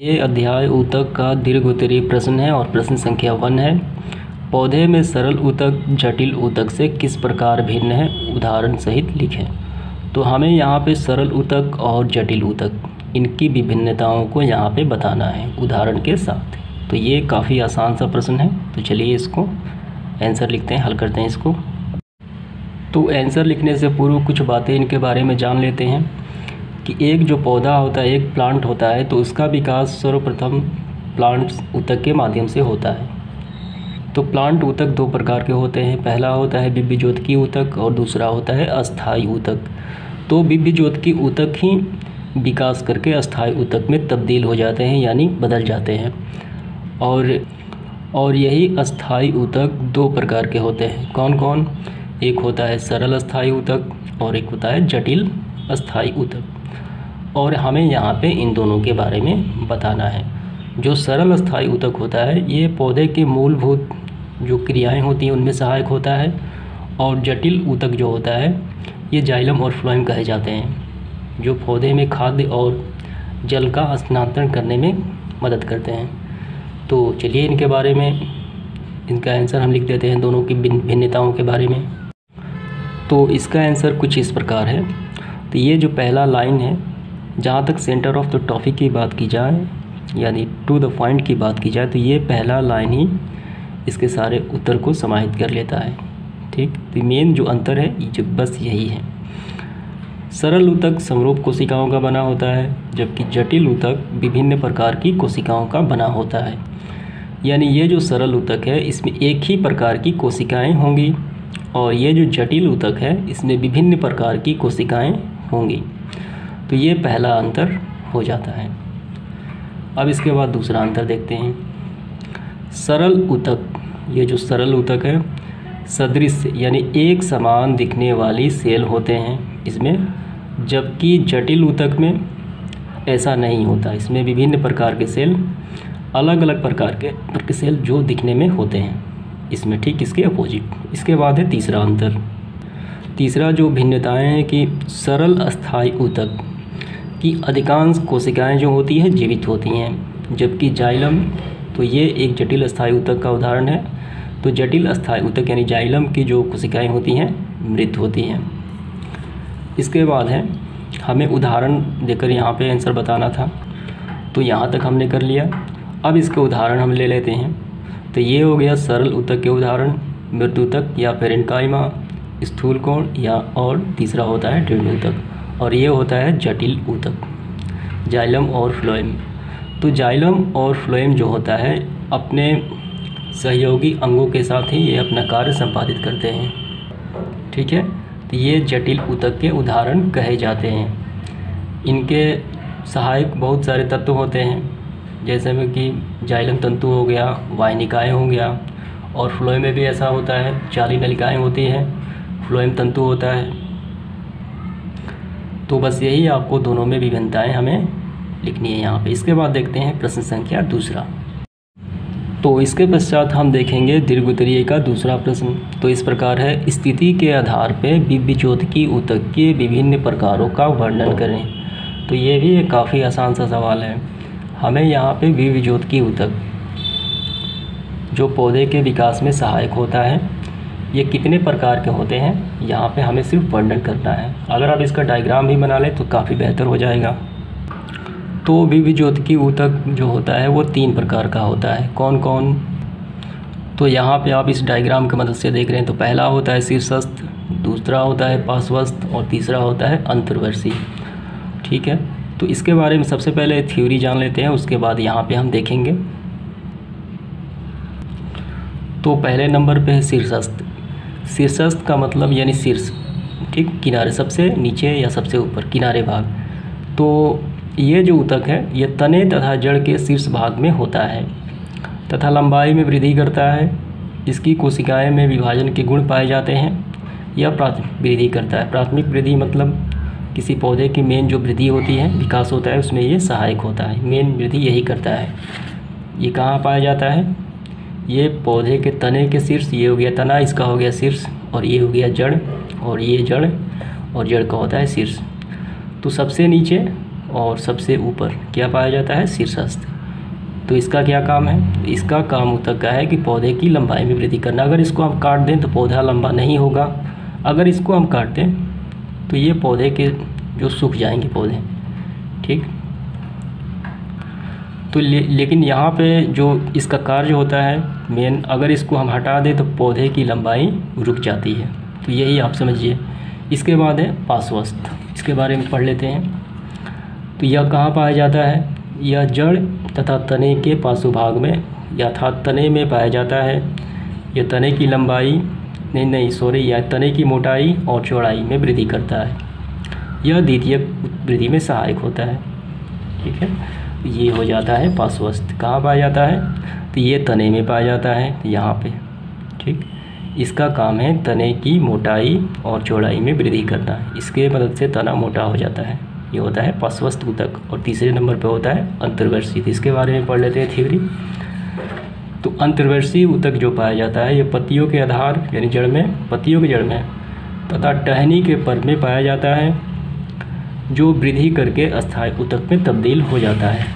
ये अध्याय ऊतक का दीर्घ दीर्घोत्तरीय प्रश्न है और प्रश्न संख्या वन है। पौधे में सरल ऊतक, जटिल ऊतक से किस प्रकार भिन्न है? उदाहरण सहित लिखें। तो हमें यहाँ पे सरल ऊतक और जटिल ऊतक, इनकी विभिन्नताओं को यहाँ पे बताना है उदाहरण के साथ। तो ये काफ़ी आसान सा प्रश्न है तो चलिए इसको आंसर लिखते हैं, हल करते हैं इसको। तो आंसर लिखने से पूर्व कुछ बातें इनके बारे में जान लेते हैं। कि एक जो पौधा होता है, एक प्लांट होता है तो उसका विकास सर्वप्रथम प्लांट ऊतक के माध्यम से होता है। तो प्लांट ऊतक दो प्रकार के होते हैं। पहला होता है बिब्बी ऊतक और दूसरा होता है अस्थाई ऊतक। तो बिब्बी ऊतक ही विकास करके अस्थाई ऊतक में तब्दील हो जाते हैं, यानी बदल जाते हैं। और और यही अस्थाई ऊतक दो प्रकार के होते हैं। कौन कौन एक होता है सरल अस्थाई ऊतक और एक होता है जटिल अस्थाई ऊतक। और हमें यहाँ पे इन दोनों के बारे में बताना है। जो सरल स्थायी ऊतक होता है, ये पौधे के मूलभूत जो क्रियाएँ होती हैं, उनमें सहायक होता है और जटिल ऊतक जो होता है, ये जाइलम और फ्लोइम कहे जाते हैं, जो पौधे में खाद्य और जल का स्थानांतरण करने में मदद करते हैं। तो चलिए इनके बारे में, इनका आंसर हम लिख देते हैं दोनों की भिन्नताओं के बारे में। तो इसका आंसर कुछ इस प्रकार है। तो ये जो पहला लाइन है जहाँ तक सेंटर ऑफ़ द टॉपिक की बात की जाए, यानी टू द पॉइंट की बात की जाए तो ये पहला लाइन ही इसके सारे उत्तर को समाहित कर लेता है। ठीक? तो मेन जो अंतर है जो बस यही है। सरल ऊतक समरूप कोशिकाओं का बना होता है, जबकि जटिल ऊतक विभिन्न प्रकार की कोशिकाओं का बना होता है। यानी ये जो सरल ऊतक है, इसमें एक ही प्रकार की कोशिकाएँ होंगी, और ये जो जटिल ऊतक है, इसमें विभिन्न प्रकार की कोशिकाएँ होंगी। तो ये पहला अंतर हो जाता है। अब इसके बाद दूसरा अंतर देखते हैं। सरल ऊतक, ये जो सरल ऊतक है सदृश यानी एक समान दिखने वाली सेल होते हैं इसमें, जबकि जटिल ऊतक में ऐसा नहीं होता। इसमें विभिन्न प्रकार के सेल अलग अलग प्रकार के सेल जो दिखने में होते हैं। इसमें ठीक इसके अपोजिट इसके बाद है तीसरा अंतर। तीसरा जो भिन्नताएँ हैं कि सरल अस्थाई ऊतक की अधिकांश कोशिकाएँ जो होती हैं जीवित होती हैं, जबकि जाइलम तो ये एक जटिल स्थायी ऊतक का उदाहरण है। तो जटिल स्थायी ऊतक यानी जाइलम की जो कोशिकाएँ होती हैं, मृत होती हैं। इसके बाद है, हमें उदाहरण देकर यहाँ पे आंसर बताना था। तो यहाँ तक हमने कर लिया। अब इसके उदाहरण हम ले लेते हैं। तो ये हो गया सरल ऊतक के उदाहरण मृत्युतक या फिर इनकाइमा, स्थूल कोण या और तीसरा होता है दृढ़ ऊतक। और ये होता है जटिल ऊतक, जाइलम और फ्लोएम। तो जाइलम और फ्लोएम जो होता है, अपने सहयोगी अंगों के साथ ही ये अपना कार्य संपादित करते हैं। ठीक है? तो ये जटिल ऊतक के उदाहरण कहे जाते हैं। इनके सहायक बहुत सारे तत्व होते हैं, जैसे में कि जाइलम तंतु हो गया वायनिकाएँ हो गया, और फ्लोएम में भी ऐसा होता है चाली नलिकाएँ होती हैं, फ्लोएम तंतु होता है। तो बस यही आपको दोनों में विभिन्नताएँ हमें लिखनी है यहाँ पे। इसके बाद देखते हैं प्रश्न संख्या दूसरा। तो इसके पश्चात हम देखेंगे दीर्घोत्तरीय का दूसरा प्रश्न। तो इस प्रकार है, स्थिति के आधार पर की उतक के विभिन्न प्रकारों का वर्णन करें। तो ये भी एक काफ़ी आसान सा सवाल है। हमें यहाँ पे की उतक जो पौधे के विकास में सहायक होता है ये कितने प्रकार के होते हैं, यहाँ पे हमें सिर्फ़ वर्णन करना है। अगर आप इसका डायग्राम भी बना लें तो काफ़ी बेहतर हो जाएगा। तो विवि ज्योतिकी ऊतक जो होता है वो तीन प्रकार का होता है। कौन कौन तो यहाँ पे आप इस डायग्राम की मदद से देख रहे हैं तो पहला होता है शीर्षस्थ, दूसरा होता है पार्श्वस्थ और तीसरा होता है अंतर्वर्षी। ठीक है? तो इसके बारे में सबसे पहले थ्योरी जान लेते हैं, उसके बाद यहाँ पे हम देखेंगे। तो पहले नंबर पे है शीर्षस्थ। शीर्षस्थ का मतलब यानी शीर्ष, ठीक, किनारे सबसे नीचे या सबसे ऊपर, किनारे भाग। तो ये जो ऊतक है, ये तने तथा जड़ के शीर्ष भाग में होता है तथा लंबाई में वृद्धि करता है। इसकी कोशिकाएँ में विभाजन के गुण पाए जाते हैं यह प्राथमिक वृद्धि करता है। प्राथमिक वृद्धि मतलब किसी पौधे की मेन जो वृद्धि होती है, विकास होता है, उसमें ये सहायक होता है। मेन वृद्धि यही करता है। ये कहाँ पाया जाता है? ये पौधे के तने के शीर्ष, ये हो गया तना, इसका हो गया शीर्ष, और ये हो गया जड़, और ये जड़, और जड़ का होता है शीर्ष। तो सबसे नीचे और सबसे ऊपर क्या पाया जाता है? शीर्षस्थ। तो इसका क्या काम है? इसका काम उतक का है कि पौधे की लंबाई में वृद्धि करना। अगर इसको हम काट दें तो पौधा लंबा नहीं होगा। अगर इसको हम काट दें तो ये पौधे के जो सूख जाएँगे पौधे, ठीक? तो ले, लेकिन यहाँ पे जो इसका कार्य होता है मेन अगर इसको हम हटा दें तो पौधे की लंबाई रुक जाती है। तो यही आप समझिए। इसके बाद है पार्श्वस्थ। इसके बारे में पढ़ लेते हैं। तो यह कहाँ पाया जाता है? यह जड़ तथा तने के पार्श्वभाग में या तने में पाया जाता है। यह तने की लंबाई नहीं नहीं सॉरी यह तने की मोटाई और चौड़ाई में वृद्धि करता है। यह द्वितीय वृद्धि में सहायक होता है। ठीक है? ये हो जाता है, पार्श्वस्थ कहाँ पाया जाता है तो ये तने में पाया जाता है यहाँ पे, ठीक। इसका काम है तने की मोटाई और चौड़ाई में वृद्धि करना, इसके मदद से तना मोटा हो जाता है। ये होता है पार्श्वस्थ ऊतक, और तीसरे नंबर पे होता है अंतर्वर्षी तो इसके बारे में पढ़ लेते हैं थ्योरी तो अंतर्वर्षी ऊतक जो पाया जाता है, ये पतियों के आधार, यानी जड़ में पतियों के जड़ में, तथा टहनी के पर में पाया जाता है। जो वृद्धि करके अस्थायी उतक में तब्दील हो जाता है।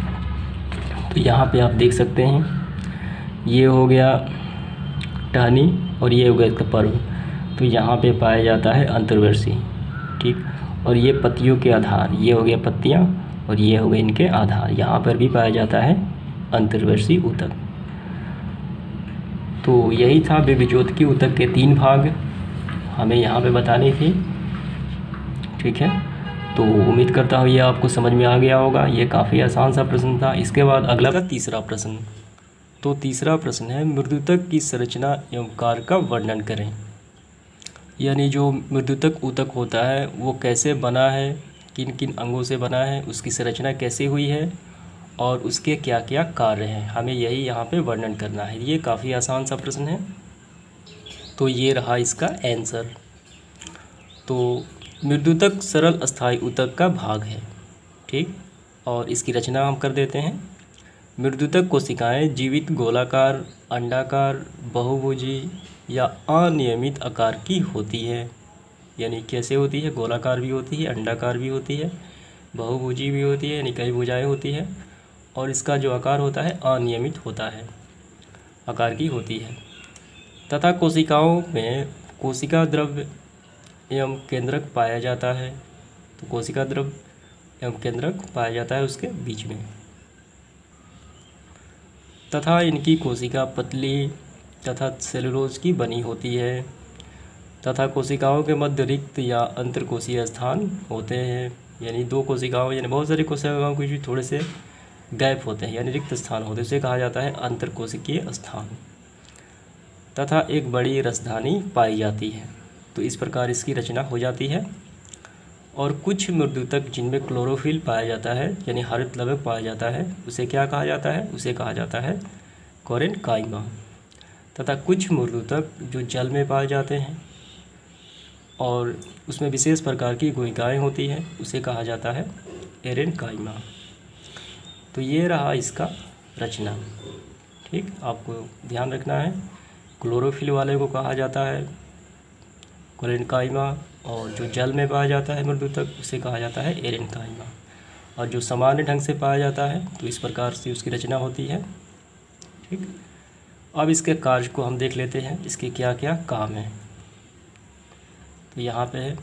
तो यहाँ पे आप देख सकते हैं, ये हो गया टहनी और ये हो गया इसका पर्व। तो यहाँ पे पाया जाता है अंतर्वर्षी, ठीक? और ये पत्तियों के आधार, ये हो गया पत्तियाँ और ये हो गए इनके आधार। यहाँ पर भी पाया जाता है अंतर्वर्षी उतक तो यही था की उतक के तीन भाग। हमें यहाँ पे बतानी थे, ठीक है? तो उम्मीद करता हूँ ये आपको समझ में आ गया होगा। ये काफ़ी आसान सा प्रश्न था। इसके बाद अगला का तीसरा प्रश्न। तो तीसरा प्रश्न है मृदुतक की संरचना एवं कार्य का वर्णन करें। यानी जो मृदुतक ऊतक होता है, वो कैसे बना है किन किन अंगों से बना है, उसकी संरचना कैसे हुई है, और उसके क्या क्या कार्य हैं। हमें यही यहाँ पे वर्णन करना है। ये काफ़ी आसान सा प्रश्न है। तो ये रहा इसका आंसर। तो मृदुतक सरल अस्थाई उतक का भाग है, ठीक? और इसकी रचना हम कर देते हैं। मृदुतक कोशिकाएँ जीवित गोलाकार, अंडाकार, बहुभुजी या अनियमित आकार की होती है। यानी कैसे होती है? गोलाकार भी होती है, अंडाकार भी होती है, बहुभुजी भी होती है, यानी कई भुजाएँ होती है। और इसका जो आकार होता है, अनियमित होता है, आकार की होती है। तथा कोशिकाओं में कोशिका द्रव्य एवं केंद्रक पाया जाता है। तो कोशिका द्रव एवं केंद्रक पाया जाता है उसके बीच में। तथा इनकी कोशिका पतली तथा सेलुलोज की बनी होती है। तथा कोशिकाओं के मध्य रिक्त या अंतर अंतरकोशीय स्थान होते हैं। यानी दो कोशिकाओं, यानी बहुत सारी कोशिकाओं के बीच थोड़े से गैप होते हैं, यानी रिक्त स्थान होते हैं। उसे कहा जाता है अंतरकोशिकीय स्थान। तथा एक बड़ी रसधानी पाई जाती है। तो इस प्रकार इसकी रचना हो जाती है। और कुछ मृदुतक जिनमें क्लोरोफिल पाया जाता है, यानी हरित लवक पाया जाता है, उसे क्या कहा जाता है? उसे कहा जाता है कोरेन काइमा तथा कुछ मृदुतक जो जल में पाए जाते हैं, और उसमें विशेष प्रकार की गोइकाएँ होती हैं, उसे कहा जाता है एरेन काइमा तो ये रहा इसका रचना। ठीक, आपको ध्यान रखना है। क्लोरोफिल वाले को कहा जाता है कोलेनकाइमा और जो जल में पाया जाता है मृदुतक उसे कहा जाता है एरेनकाइमा और जो सामान्य ढंग से पाया जाता है तो इस प्रकार से उसकी रचना होती है। ठीक? अब इसके कार्य को हम देख लेते हैं, इसके क्या क्या काम हैं। तो यहाँ पे है,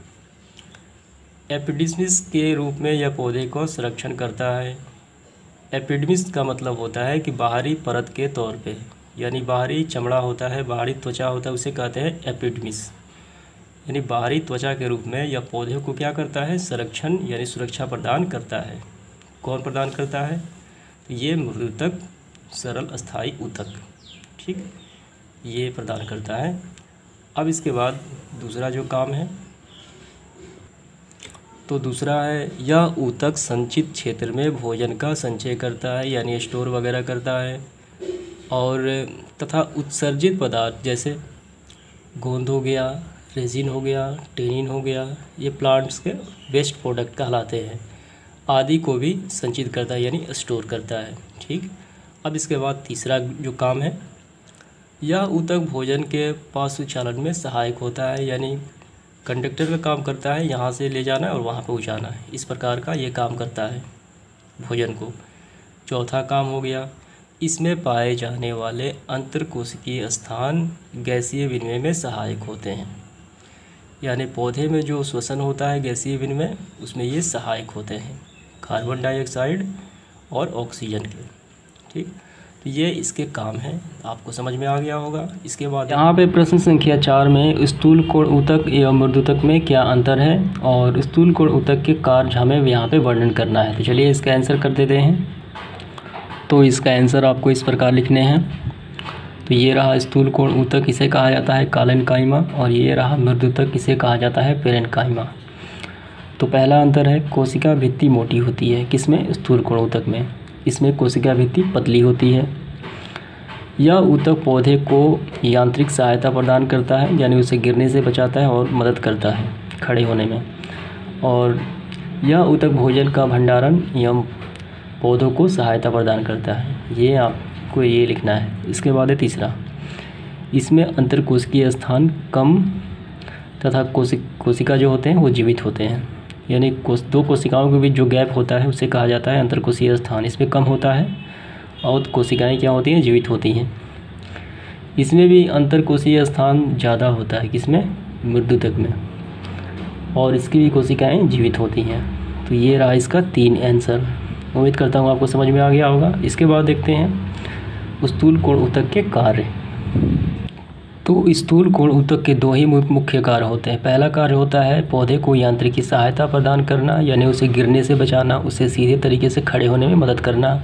एपिडिस्मिस के रूप में यह पौधे को संरक्षण करता है। एपिडमिस का मतलब होता है कि बाहरी परत के तौर पे, यानी बाहरी चमड़ा होता है, बाहरी त्वचा होता है, उसे कहते हैं एपिडमिस यानी बाहरी त्वचा के रूप में यह पौधे को क्या करता है? संरक्षण यानी सुरक्षा प्रदान करता है। कौन प्रदान करता है? तो ये मृतक सरल अस्थाई उतक ठीक? ये प्रदान करता है। अब इसके बाद दूसरा जो काम है तो दूसरा है, यह ऊतक संचित क्षेत्र में भोजन का संचय करता है, यानी स्टोर वगैरह करता है। और तथा उत्सर्जित पदार्थ जैसे गोंद हो गया रेजिन हो गया, टेनिन हो गया, ये प्लांट्स के वेस्ट प्रोडक्ट कहलाते हैं। आदि को भी संचित करता है, यानी स्टोर करता है, ठीक? अब इसके बाद तीसरा जो काम है, यह ऊतक भोजन के पास पार्श्वचालन में सहायक होता है, यानी कंडक्टर का काम करता है, यहाँ से ले जाना और वहाँ पहुँचाना है। इस प्रकार का ये काम करता है भोजन को। चौथा काम हो गया, इसमें पाए जाने वाले अंतरकोशिकीय स्थान गैसीय विनिमय में सहायक होते हैं। यानी पौधे में जो श्वसन होता है गैसीय विनिमय उसमें ये सहायक होते हैं कार्बन डाइऑक्साइड और ऑक्सीजन के। ठीक? तो ये इसके काम हैं। आपको समझ में आ गया होगा। इसके बाद यहाँ पे प्रश्न संख्या चार में, स्थूल कोण उतक एवं मृदुतक में क्या अंतर है? और स्थूल कोण उतक के कार्य हमें यहाँ पे वर्णन करना है। तो चलिए इसका आंसर कर देते हैं। तो इसका आंसर आपको इस प्रकार लिखने हैं। तो ये रहा स्थूल कोण ऊतक, इसे कहा जाता है कालन काइमा और ये रहा मृदुतक, इसे कहा जाता है पेरन काइमा तो पहला अंतर है, कोशिका भित्ति मोटी होती है, किसमें? स्थूल कोण ऊतक में। इसमें कोशिका भित्ति पतली होती है। यह ऊतक पौधे को यांत्रिक सहायता प्रदान करता है, यानी उसे गिरने से बचाता है और मदद करता है, खड़े होने में। और यह ऊतक भोजन का भंडारण एवं पौधों को सहायता प्रदान करता है। ये आपको ये लिखना है। इसके बाद है तीसरा। इसमें अंतरकोशिकीय स्थान कम तथा कोशिक, कोशिका जो होते हैं, वो जीवित होते हैं। यानी कोश, दो कोशिकाओं के बीच जो गैप होता है, उसे कहा जाता है अंतरकोशीय स्थान। इसमें कम होता है और कोशिकाएँ क्या होती हैं, जीवित होती हैं। इसमें भी अंतरकोशीय स्थान ज़्यादा होता है किसमें? मृदु तक में। और इसकी भी कोशिकाएँ जीवित होती हैं। तो ये रहा इसका तीन आंसर। उम्मीद करता हूँ आपको समझ में आ गया होगा। इसके बाद देखते हैं। स्थूल कोण उतक के कार्य। तो स्थूल कोण ऊतक के दो ही मुख्य कार्य होते हैं। पहला कार्य होता है पौधे को यांत्रिकी सहायता प्रदान करना, यानी उसे गिरने से बचाना, उसे सीधे तरीके से खड़े होने में मदद करना।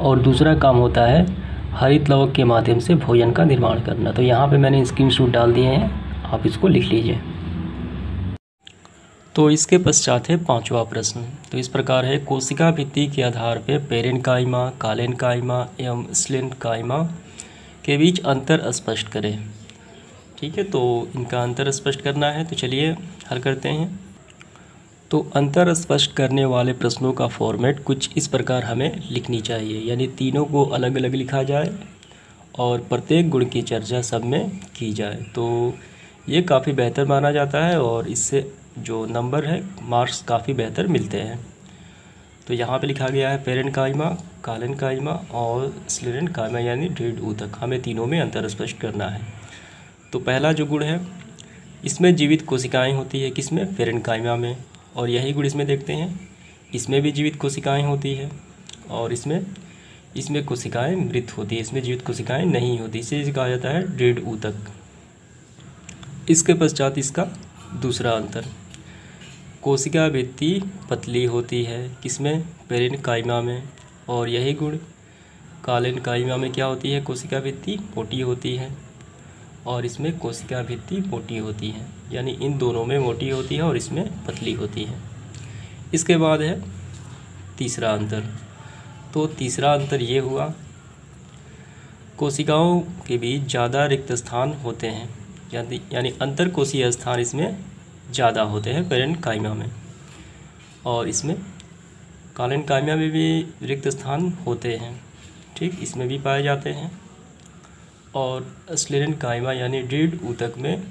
और दूसरा काम होता है हरित लवक के माध्यम से भोजन का निर्माण करना। तो यहाँ पे मैंने स्क्रीन डाल दिए हैं, आप इसको लिख लीजिए। तो इसके पश्चात है पांचवा प्रश्न। तो इस प्रकार है, कोशिका भित्ति के आधार पर पेरेन कायमा कालेन कायमा एवं स्लेन कायमा के बीच अंतर स्पष्ट करें। ठीक है तो इनका अंतर स्पष्ट करना है तो चलिए हल करते हैं। तो अंतर स्पष्ट करने वाले प्रश्नों का फॉर्मेट कुछ इस प्रकार हमें लिखनी चाहिए, यानी तीनों को अलग अलग लिखा जाए और प्रत्येक गुण की चर्चा सब में की जाए। तो ये काफ़ी बेहतर माना जाता है और इससे जो नंबर है मार्क्स काफ़ी बेहतर मिलते हैं। तो यहाँ पे लिखा गया है पेरेंट कायमा, कालन कायमा और स्लेरन कायमा, यानी डेढ़ ऊ तक। हमें तीनों में अंतर स्पष्ट करना है। तो पहला जो गुण है, इसमें जीवित कोशिकाएँ होती है, किसमें? कायमा में। और यही गुण इसमें देखते हैं, इसमें भी जीवित कोशिकाएँ होती है और इसमें इसमें कोशिकाएँ मृत होती है, इसमें जीवित कोशिकाएँ नहीं होती। इसे कहा जाता है डेड ऊ तक। इसके पश्चात इसका दूसरा अंतर। कोशिका भित्ति पतली होती है, किसमें? पेरिन काइमा में। और यही गुण, कालिन काइमा में क्या होती है? कोशिका भित्ति मोटी होती है। और इसमें कोशिका भित्ति मोटी होती है। यानी इन दोनों में मोटी होती है और इसमें पतली होती है। इसके बाद है तीसरा अंतर। तो तीसरा अंतर ये हुआ, कोशिकाओं के बीच ज़्यादा रिक्त स्थान होते हैं। यानी यानी अंतर कोशीय स्थान इसमें ज़्यादा होते हैं पेरेंट कायमा में। और इसमें कालन कायमा में भी रिक्त स्थान होते हैं, ठीक? इसमें भी पाए जाते हैं। और स्लेरन कायमा यानी ड्रीड ऊतक में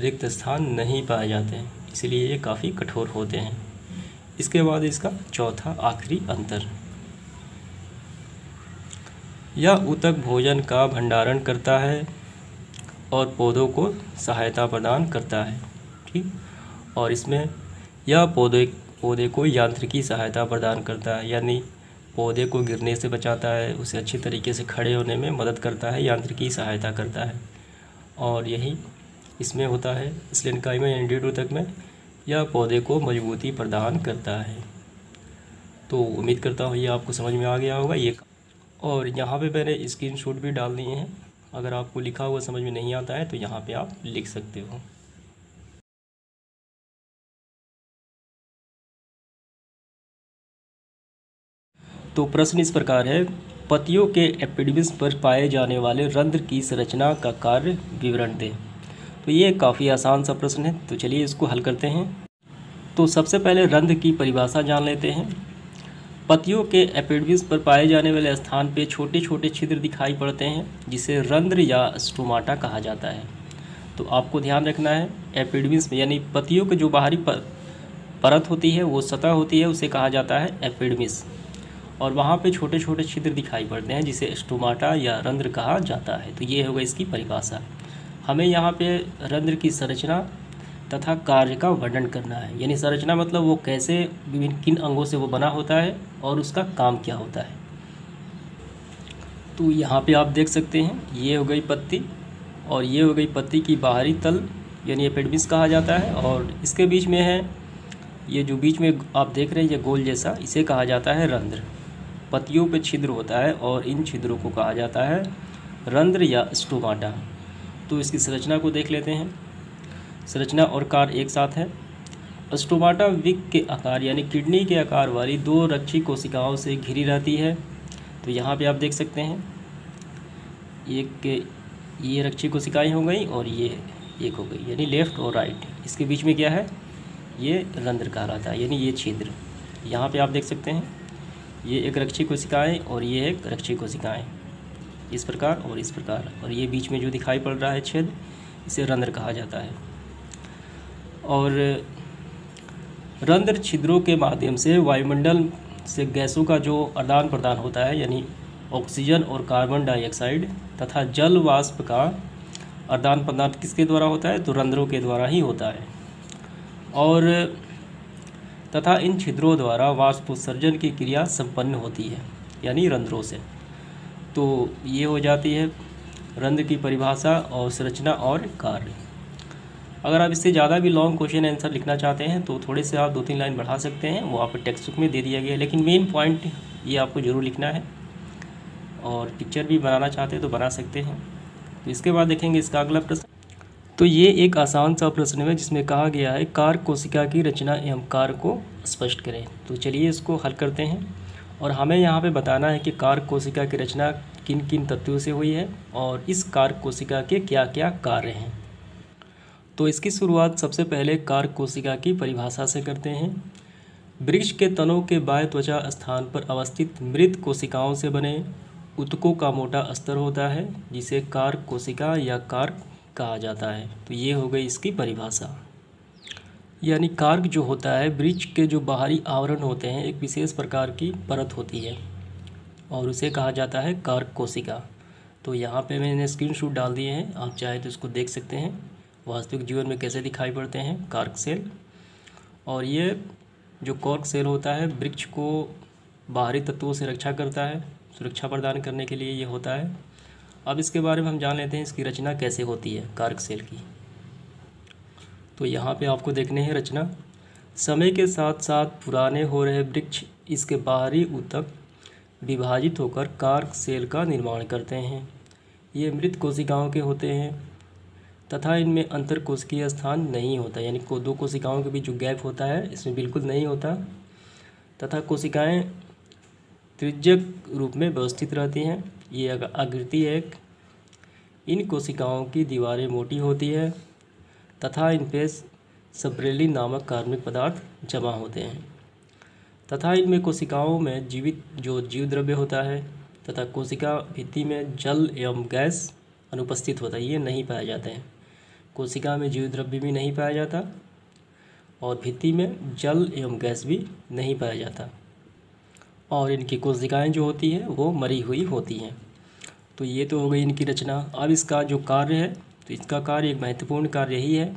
रिक्त स्थान नहीं पाए जाते हैं इसलिए ये काफ़ी कठोर होते हैं। इसके बाद इसका चौथा आखिरी अंतर। यह ऊतक भोजन का भंडारण करता है और पौधों को सहायता प्रदान करता है, ठीक? और इसमें यह पौधे पौधे को यांत्रिकी सहायता प्रदान करता है, यानी पौधे को गिरने से बचाता है, उसे अच्छी तरीके से खड़े होने में मदद करता है, यांत्रिकी सहायता करता है। और यही इसमें होता है स्लिनकाई में डेढ़ तक में, यह पौधे को मजबूती प्रदान करता है। तो उम्मीद करता हूँ ये आपको समझ में आ गया होगा, ये और यहाँ पे मैंने स्क्रीन शॉट भी डाल दिए हैं, अगर आपको लिखा हुआ समझ में नहीं आता है तो यहाँ पे आप लिख सकते हो। तो प्रश्न इस प्रकार है पतियों के एपिडमिस पर पाए जाने वाले रंध्र की संरचना का कार्य विवरण दें। तो ये काफ़ी आसान सा प्रश्न है तो चलिए इसको हल करते हैं। तो सबसे पहले रंध्र की परिभाषा जान लेते हैं। पतियों के एपिडमिस पर पाए जाने वाले स्थान पे छोटे छोटे छिद्र दिखाई पड़ते हैं जिसे रंध्र या स्टोमाटा कहा जाता है। तो आपको ध्यान रखना है एपिडमिस में यानी पतियों के जो बाहरी पर, परत होती है वो सतह होती है उसे कहा जाता है एपिडमिस। और वहाँ पे छोटे छोटे छिद्र दिखाई पड़ते हैं, जिसे स्टोमाटा या रंध्र कहा जाता है। तो ये होगा इसकी परिभाषा। हमें यहाँ पे रंध्र की संरचना तथा कार्य का वर्णन करना है। यानी संरचना मतलब वो कैसे, विभिन्न किन अंगों से वो बना होता है और उसका काम क्या होता है। तो यहाँ पे आप देख सकते हैं, ये हो गई पत्ती और ये हो गई पत्ती की बाहरी तल, यानी एपेडमिस कहा जाता है। और इसके बीच में है, ये जो बीच में आप देख रहे हैं, ये गोल जैसा, इसे कहा जाता है रंध्र। पत्तियों पे छिद्र होता है और इन छिद्रों को कहा जाता है रंध्र या स्टोमाटा तो इसकी संरचना को देख लेते हैं। संरचना और कार एक साथ है। स्टोमाटा विक के आकार यानी किडनी के आकार वाली दो रक्षी कोशिकाओं से घिरी रहती है। तो यहाँ पे आप देख सकते हैं। एक ये रक्षी कोशिकाएँ हो गई और ये एक हो गई, यानी लेफ़्ट और राइट। इसके बीच में क्या है? ये रंध्र कहलाता है, यानी ये छिद्र। यहाँ पे आप देख सकते हैं। ये एक रक्षी कोशिकाएँ और ये एक रक्षी कोशिकाएँ। इस प्रकार और इस प्रकार। और ये बीच में जो दिखाई पड़ रहा है छेद, इसे रंध्र कहा जाता है। और रंध्र छिद्रों के माध्यम से वायुमंडल से गैसों का जो आदान प्रदान होता है, यानी ऑक्सीजन और कार्बन डाइऑक्साइड तथा जल वाष्प का आदान प्रदान किसके द्वारा होता है? तो रंध्रों के द्वारा ही होता है। और तथा इन छिद्रों द्वारा वाष्पोत्सर्जन की क्रिया संपन्न होती है, यानी रंध्रों से। तो ये हो जाती है रंध्र की परिभाषा और संरचना और कार्य। अगर आप इससे ज़्यादा भी लॉन्ग क्वेश्चन आंसर लिखना चाहते हैं तो थोड़े से आप दो तीन लाइन बढ़ा सकते हैं, वो आप टेक्स्ट बुक में दे दिया गया है। लेकिन मेन पॉइंट ये आपको ज़रूर लिखना है और पिक्चर भी बनाना चाहते हैं तो बना सकते हैं। तो इसके बाद देखेंगे इसका अगला प्रश्न। तो ये एक आसान सा प्रश्न है जिसमें कहा गया है, कार कोशिका की रचना एवं कार को स्पष्ट करें। तो चलिए इसको हल करते हैं। और हमें यहाँ पे बताना है कि कार कोशिका की रचना किन किन तत्वों से हुई है और इस कार कोशिका के क्या क्या कार्य हैं। तो इसकी शुरुआत सबसे पहले कार कोशिका की परिभाषा से करते हैं। वृक्ष के तनों के बाय त्वचा स्थान पर अवस्थित मृत कोशिकाओं से बने, उत्कों का मोटा स्तर होता है, जिसे कार कोशिका या कार कहा जाता है। तो ये हो गई इसकी परिभाषा। यानी कार्क जो होता है, ब्रिज के जो बाहरी आवरण होते हैं, एक विशेष प्रकार की परत होती है। और उसे कहा जाता है कार्क कोशिका। तो यहाँ पे मैंने स्क्रीनशॉट डाल दिए हैं। आप चाहे तो इसको देख सकते हैं। वास्तविक जीवन में कैसे दिखाई पड़ते हैं कार्क सेल। और ये जो कॉर्क सेल होता है वृक्ष को बाहरी तत्वों से रक्षा करता है। सुरक्षा प्रदान करने के लिए ये होता है। अब इसके बारे में हम जान लेते हैं इसकी रचना कैसे होती है, कार्क सेल की। तो यहाँ पे आपको देखने हैं रचना। समय के साथ साथ पुराने हो रहे वृक्ष इसके बाहरी ऊतक विभाजित होकर कार्क सेल का निर्माण करते हैं। ये मृत कोशिकाओं के होते हैं तथा इनमें अंतर कोशिकीय स्थान नहीं होता, यानी को दो कोशिकाओं के बीच जो गैप होता है, इसमें बिल्कुल नहीं होता तथा कोशिकाएँ त्रिज्यक रूप में व्यवस्थित रहती हैं। ये आकृति एक। इन कोशिकाओं की दीवारें मोटी होती है तथा इन पे सब्रेलिन नामक कार्बनिक पदार्थ जमा होते हैं तथा इनमें कोशिकाओं में जीवित, जो जीव द्रव्य होता है तथा कोशिका भित्ति में जल एवं गैस अनुपस्थित होता है, ये नहीं पाए जाते हैं। कोशिका में जीव द्रव्य भी नहीं पाया जाता और भित्ति में जल एवं गैस भी नहीं पाया जाता। और इनकी कोशिकाएँ जो होती हैं, वो मरी हुई होती हैं। तो ये तो हो गई इनकी रचना। अब इसका जो कार्य है तो इसका कार्य एक महत्वपूर्ण कार्य यही है।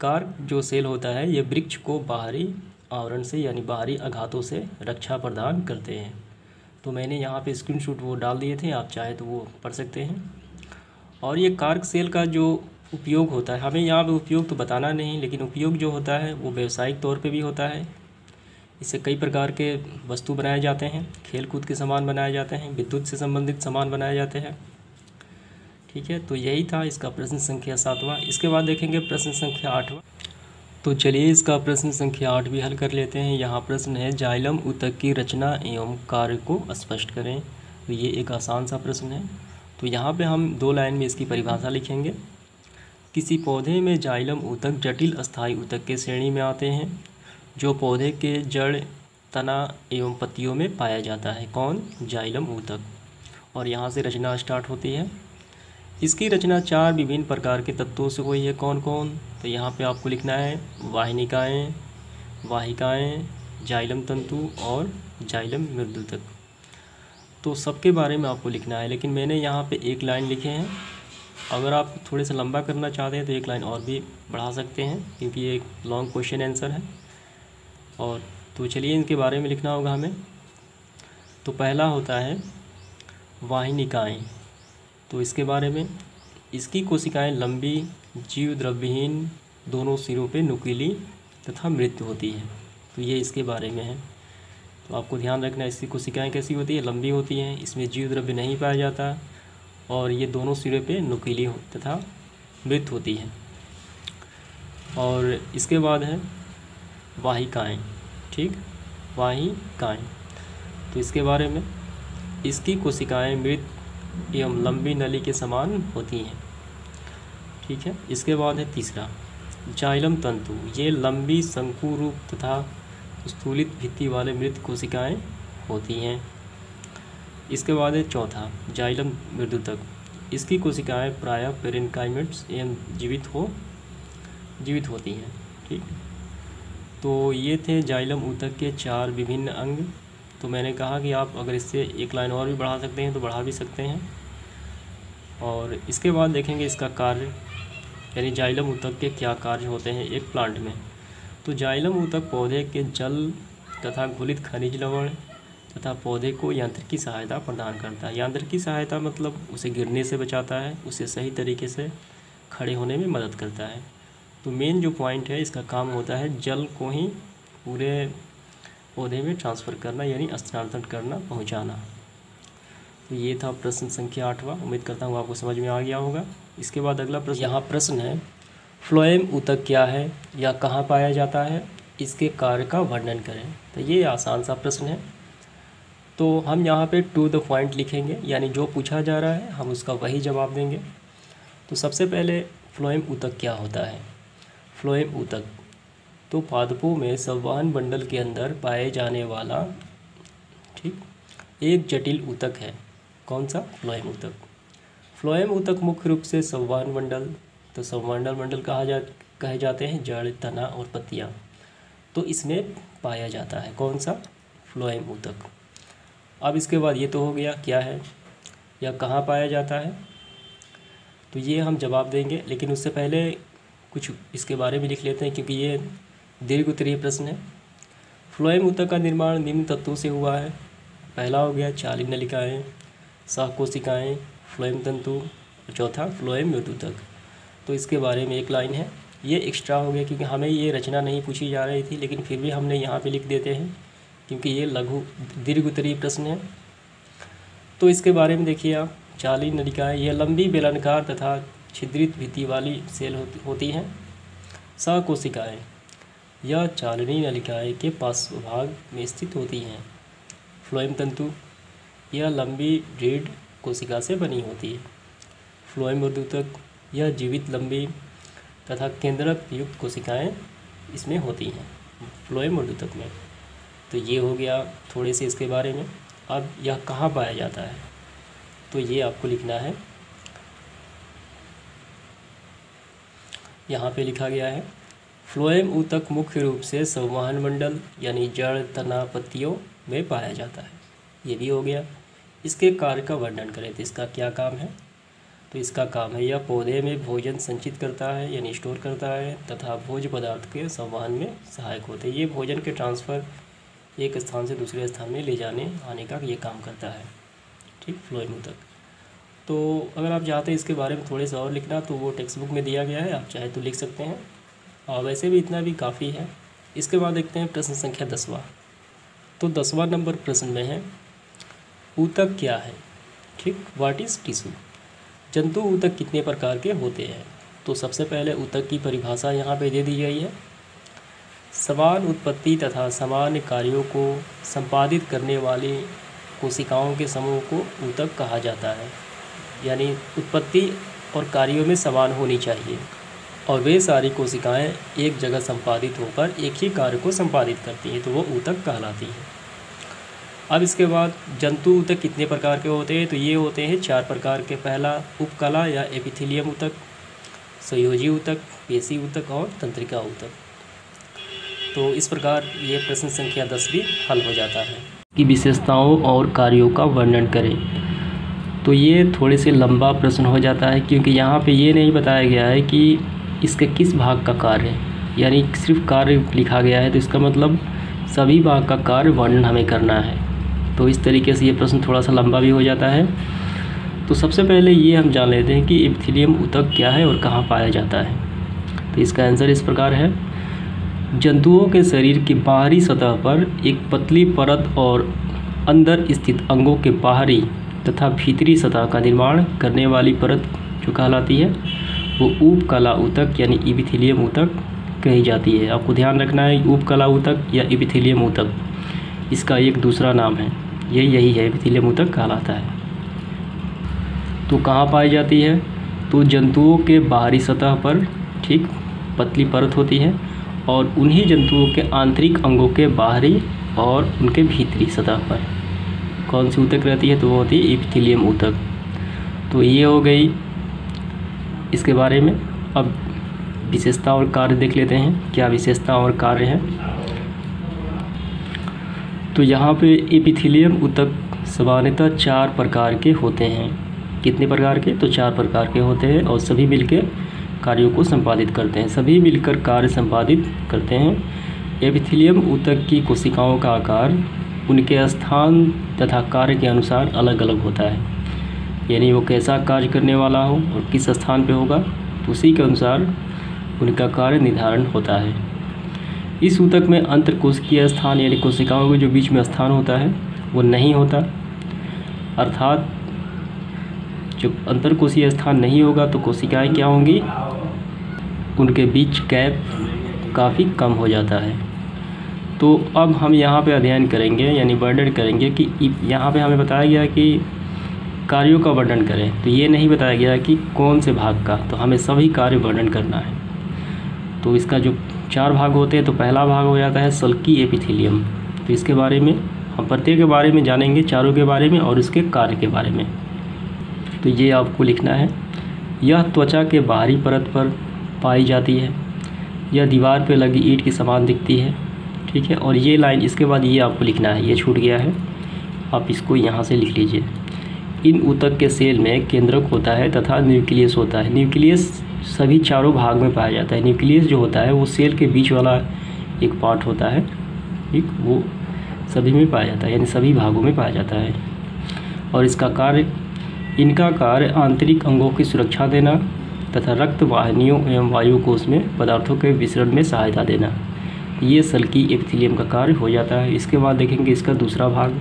कार्य जो सेल होता है, ये वृक्ष को बाहरी आवरण से, यानी बाहरी आघातों से रक्षा प्रदान करते हैं। तो मैंने यहाँ पे स्क्रीनशॉट वो डाल दिए थे, आप चाहे तो वो पढ़ सकते हैं। और ये कार्क सेल का जो उपयोग होता है, हमें यहाँ पे उपयोग तो बताना नहीं, लेकिन उपयोग जो होता है, वो व्यावसायिक तौर पे भी होता है। इससे कई प्रकार के वस्तु बनाए जाते हैं खेल कूद के सामान बनाए जाते हैं, विद्युत से संबंधित सामान बनाए जाते हैं। ठीक है तो यही था इसका प्रश्न संख्या सातवां। इसके बाद देखेंगे प्रश्न संख्या आठवां। तो चलिए इसका प्रश्न संख्या आठ भी हल कर लेते हैं। यहाँ प्रश्न है, जाइलम उतक की रचना एवं कार्य को स्पष्ट करें। तो ये एक आसान सा प्रश्न है। तो यहाँ पे हम दो लाइन में इसकी परिभाषा लिखेंगे। किसी पौधे में जाइलम उतक जटिल अस्थायी उतक के श्रेणी में आते हैं। जो पौधे के जड़, तना एवं पत्तियों में पाया जाता है। कौन? जाइलम ऊतक। और यहाँ से रचना स्टार्ट होती है। इसकी रचना चार विभिन्न प्रकार के तत्वों से हुई है। कौन कौन तो यहाँ पे आपको लिखना है वाहिनिकाएँ, वाहिकाएँ, जाइलम तंतु और जाइलम मृदुतक तो सबके बारे में आपको लिखना है, लेकिन मैंने यहाँ पे एक लाइन लिखे हैं। अगर आप थोड़े से लंबा करना चाहते हैं तो एक लाइन और भी बढ़ा सकते हैं, क्योंकि ये एक लॉन्ग क्वेश्चन आंसर है। और तो चलिए इनके बारे में लिखना होगा हमें। तो पहला होता है वाहिनिकाएँ। तो इसके बारे में, इसकी कोशिकाएँ लंबी जीव द्रव्यहीन दोनों सिरों पे नुकीली तथा मृत्यु होती है। तो ये इसके बारे में है। तो आपको ध्यान रखना, इसकी कोशिकाएँ कैसी होती है? लंबी होती हैं, इसमें जीव द्रव्य नहीं पाया जाता और ये दोनों सिरे पे नुकीली तथा मृत होती है। और इसके बाद है वाहिकाएँ ठीक? वाहिकाएँ तो इसके बारे में, इसकी कोशिकाएँ मृत एवं लंबी नली के समान होती हैं, ठीक है? इसके बाद है तीसरा, जाइलम तंतु, ये लंबी शंकु रूप तथा स्थूलित भित्ति वाले मृत कोशिकाएँ होती हैं। इसके बाद है चौथा, जाइलम मृदु तक इसकी कोशिकाएँ प्रायः पेरेनकाइमेट्स एवं जीवित हो, जीवित होती हैं, ठीक? तो ये थे जाइलम ऊतक के चार विभिन्न अंग। तो मैंने कहा कि आप अगर इससे एक लाइन और भी बढ़ा सकते हैं तो बढ़ा भी सकते हैं। और इसके बाद देखेंगे इसका कार्य, यानी जाइलम ऊतक के क्या कार्य होते हैं एक प्लांट में। तो जाइलम ऊतक पौधे के जल तथा घुलित खनिज लवण तथा पौधे को यांत्रिकी सहायता प्रदान करता है। यांत्रिकी सहायता मतलब उसे गिरने से बचाता है, उसे सही तरीके से खड़े होने में मदद करता है। तो मेन जो पॉइंट है, इसका काम होता है जल को ही पूरे पौधे में ट्रांसफ़र करना, यानी स्थानांतरण करना, पहुंचाना। तो ये था प्रश्न संख्या आठवां। उम्मीद करता हूँ आपको समझ में आ गया होगा। इसके बाद अगला प्रश्न। यहाँ प्रश्न है, फ्लोएम ऊतक क्या है या कहाँ पाया जाता है? इसके कार्य का वर्णन करें। तो ये आसान सा प्रश्न है। तो हम यहाँ पे टू द पॉइंट लिखेंगे, यानी जो पूछा जा रहा है, हम उसका वही जवाब देंगे। तो सबसे पहले फ्लोएम ऊतक क्या होता है? फ्लोएम ऊतक तो पादपों में संवहन मंडल के अंदर पाए जाने वाला, ठीक, एक जटिल ऊतक है। कौन सा? फ्लोएम ऊतक फ्लोएम ऊतक मुख्य रूप से संवहन मंडल तो संवहन मंडल कहा जा, कहे जाते हैं, जड़, तना और पत्तियाँ। तो इसमें पाया जाता है। कौन सा? फ्लोएम ऊतक अब इसके बाद ये तो हो गया, क्या है? या कहाँ पाया जाता है? तो ये हम जवाब देंगे, लेकिन उससे पहले कुछ इसके बारे में लिख लेते हैं, क्योंकि ये दीर्घ उत्तरीय प्रश्न है। फ्लोएम ऊतक का निर्माण निम्न तत्वों से हुआ है। पहला हो गया चाली नलिकाएँ कोशिकाएँ, फ्लोएम तंतु और चौथा फ्लोएम मृदुतक तो इसके बारे में एक लाइन है। ये एक्स्ट्रा हो गया, क्योंकि हमें ये रचना नहीं पूछी जा रही थी, लेकिन फिर भी हमने यहाँ पे लिख देते हैं, क्योंकि ये लघु, दीर्घ उत्तरीय प्रश्न है। तो इसके बारे में देखिए आप चाली नलिकाएँ यह लंबी बेलनकार तथा छिद्रित भित्ति वाली सेल होती होती हैं। कोशिकाएँ यह चालनी नलिकाएँ के पार्श्व भाग में स्थित होती हैं। फ्लोएम तंतु यह लंबी रीढ़ कोशिका से बनी होती है। फ्लोएम ऊर्ध्वतक यह जीवित लंबी तथा केंद्रक युक्त कोशिकाएँ इसमें होती हैं, फ्लोएम ऊर्ध्वतक में। तो ये हो गया थोड़े से इसके बारे में। अब यह कहाँ पाया जाता है? तो ये आपको लिखना है। यहाँ पे लिखा गया है। फ्लोएम ऊतक मुख्य रूप से संवहन मंडल यानी जड़ तना पत्तियों में पाया जाता है। ये भी हो गया। इसके कार्य का वर्णन करें तो इसका क्या काम है? तो इसका काम है, यह पौधे में भोजन संचित करता है यानी स्टोर करता है तथा भोज पदार्थ के संवहन में सहायक होते हैं। ये भोजन के ट्रांसफ़र एक स्थान से दूसरे स्थान में ले जाने, आने का ये काम करता है। ठीक, फ्लोएम ऊतक। तो अगर आप चाहते हैं इसके बारे में थोड़े से और लिखना तो वो टेक्स्ट बुक में दिया गया है, आप चाहे तो लिख सकते हैं। और वैसे भी इतना भी काफ़ी है। इसके बाद देखते हैं प्रश्न संख्या दसवा। तो दसवा नंबर प्रश्न में है, ऊतक क्या है? ठीक व्हाट इज़ टिशू जंतु ऊतक कितने प्रकार के होते हैं? तो सबसे पहले ऊतक की परिभाषा यहाँ पे दे दी गई है। समान उत्पत्ति तथा समान कार्यों को संपादित करने वाली कोशिकाओं के समूह को ऊतक कहा जाता है। यानी उत्पत्ति और कार्यों में समान होनी चाहिए। और वे सारी कोशिकाएँ एक जगह संपादित होकर एक ही कार्य को संपादित करती हैं तो वो ऊतक कहलाती हैं। अब इसके बाद जंतु ऊतक कितने प्रकार के होते हैं? तो ये होते हैं चार प्रकार के। पहला उपकला या एपिथिलियम ऊतक, संयोजी ऊतक, पेशी ऊतक और तंत्रिका ऊतक। तो इस प्रकार ये प्रश्न संख्या दस भी हल हो जाता है। की विशेषताओं और कार्यों का वर्णन करें। तो ये थोड़े से लंबा प्रश्न हो जाता है, क्योंकि यहाँ पे ये नहीं बताया गया है कि इसके किस भाग का कार्य है। यानी सिर्फ़ कार्य लिखा गया है तो इसका मतलब सभी भाग का कार्य वर्णन हमें करना है। तो इस तरीके से ये प्रश्न थोड़ा सा लंबा भी हो जाता है। तो सबसे पहले ये हम जान लेते हैं कि इप्थिलियम उतक क्या है और कहाँ पाया जाता है। तो इसका आंसर इस प्रकार है। जंतुओं के शरीर की बाहरी सतह पर एक पतली परत और अंदर स्थित अंगों के बाहरी तथा भीतरी सतह का निर्माण करने वाली परत जो कहलाती है, वो ऊप कला उतक यानी इबिथिलियम उतक कही जाती है। आपको ध्यान रखना है ऊप कला उतक या इबिथिलियम उतक इसका एक दूसरा नाम है। ये यही है, इबिथिलियम उतक कहलाता है। तो कहाँ पाई जाती है? तो जंतुओं के बाहरी सतह पर ठीक पतली परत होती है और उन्हीं जंतुओं के आंतरिक अंगों के बाहरी और उनके भीतरी सतह पर। कौन सी ऊतक रहती है तो वो होती है इप्थिलियम ऊतक। तो ये हो गई इसके बारे में। अब विशेषता और कार्य देख लेते हैं, क्या विशेषता और कार्य है। तो यहाँ पे एपिथिलियम ऊतक सामान्यतः चार प्रकार के होते हैं। कितने प्रकार के? तो चार प्रकार के होते हैं और सभी मिलकर कार्यों को संपादित करते हैं। सभी मिलकर कार्य संपादित करते हैं। एपिथिलियम ऊतक की कोशिकाओं का आकार उनके स्थान तथा कार्य के अनुसार अलग अलग होता है। यानी वो कैसा कार्य करने वाला हो और किस स्थान पे होगा तो उसी के अनुसार उनका कार्य निर्धारण होता है। इस ऊतक में अंतर कोशिकीय स्थान यानी कोशिकाओं के जो बीच में स्थान होता है, वो नहीं होता। अर्थात जब अंतर कोशीय स्थान नहीं होगा तो कोशिकाएँ क्या होंगी? उनके बीच गैप काफ़ी कम हो जाता है। तो अब हम यहाँ पे अध्ययन करेंगे, यानी वर्णन करेंगे कि यहाँ पे हमें बताया गया कि कार्यों का वर्णन करें। तो ये नहीं बताया गया कि कौन से भाग का तो हमें सभी कार्य वर्णन करना है। तो इसका जो चार भाग होते हैं तो पहला भाग हो जाता है सल्की एपिथेलियम। तो इसके बारे में, हम प्रत्येक के बारे में जानेंगे, चारों के बारे में और इसके कार्य के बारे में। तो ये आपको लिखना है, यह त्वचा के बाहरी परत पर पाई जाती है, यह दीवार पर लगी ईट के समान दिखती है ठीक है, और ये लाइन इसके बाद ये आपको लिखना है, ये छूट गया है। आप इसको यहाँ से लिख लीजिए। इन ऊतक के सेल में केंद्रक होता है तथा न्यूक्लियस होता है। न्यूक्लियस सभी चारों भाग में पाया जाता है। न्यूक्लियस जो होता है, वो सेल के बीच वाला एक पार्ट होता है। ठीक, वो सभी में पाया जाता है, यानी सभी भागों में पाया जाता है। और इसका कार्य, इनका कार्य आंतरिक अंगों की सुरक्षा देना तथा रक्त वाहिनियों एवं वायु कोष में पदार्थों के विसरण में सहायता देना। ये सल्की एपिथेलियम का कार्य हो जाता है। इसके बाद देखेंगे इसका दूसरा भाग।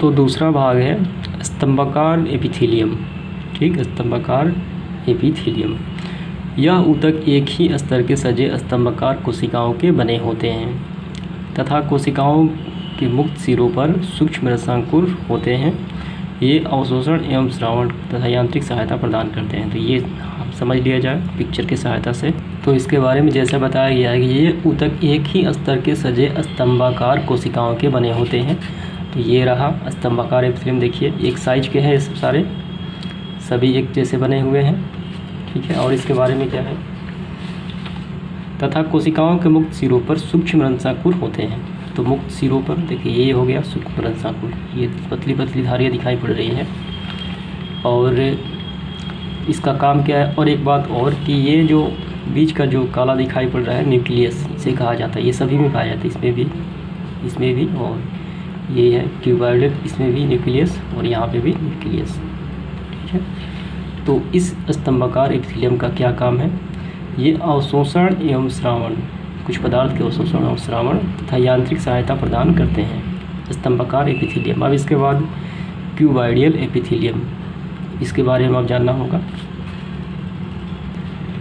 तो दूसरा भाग है स्तंभाकार एपिथेलियम। ठीक, स्तंभाकार एपिथेलियम। यह ऊतक एक ही स्तर के सजे स्तंभाकार कोशिकाओं के बने होते हैं तथा कोशिकाओं के मुक्त सिरों पर सूक्ष्म रसांकुर होते हैं। ये अवशोषण एवं श्रावण तथा यांत्रिक सहायता प्रदान करते हैं। तो ये समझ लिया जाए पिक्चर की सहायता से। तो इसके बारे में जैसे बताया गया है कि ये उतक एक ही स्तर के सजे स्तंभाकार कोशिकाओं के बने होते हैं। तो ये रहा स्तंभाकार फ़िल्म देखिए, एक साइज़ के हैं सब सारे। सभी एक जैसे बने हुए हैं। ठीक है, और इसके बारे में क्या है? तथा कोशिकाओं के मुक्त सिरों पर सूक्ष्म रंसाकुर होते हैं। तो मुक्त सिरों पर, देखिए, ये हो गया सूक्ष्म रंसाकुर। ये पतली पतली धारियाँ दिखाई पड़ रही है। और इसका काम क्या है? और एक बात और कि ये जो बीच का जो काला दिखाई पड़ रहा है, न्यूक्लियस इसे कहा जाता है। ये सभी में पाया जाता है। इसमें भी इसमें भी और ये है क्यूबाइड इसमें भी न्यूक्लियस और यहाँ पे भी न्यूक्लियस। ठीक है? तो इस स्तंभाकार एपिथेलियम का क्या काम है? ये अवशोषण एवं श्रावण, कुछ पदार्थ के अवशोषण और श्रावण तथा यांत्रिक सहायता प्रदान करते हैं। स्तंभाकार एपिथेलियम अब इसके बाद क्यूबाइडियल एपिथेलियम इसके बारे में आप जानना होगा।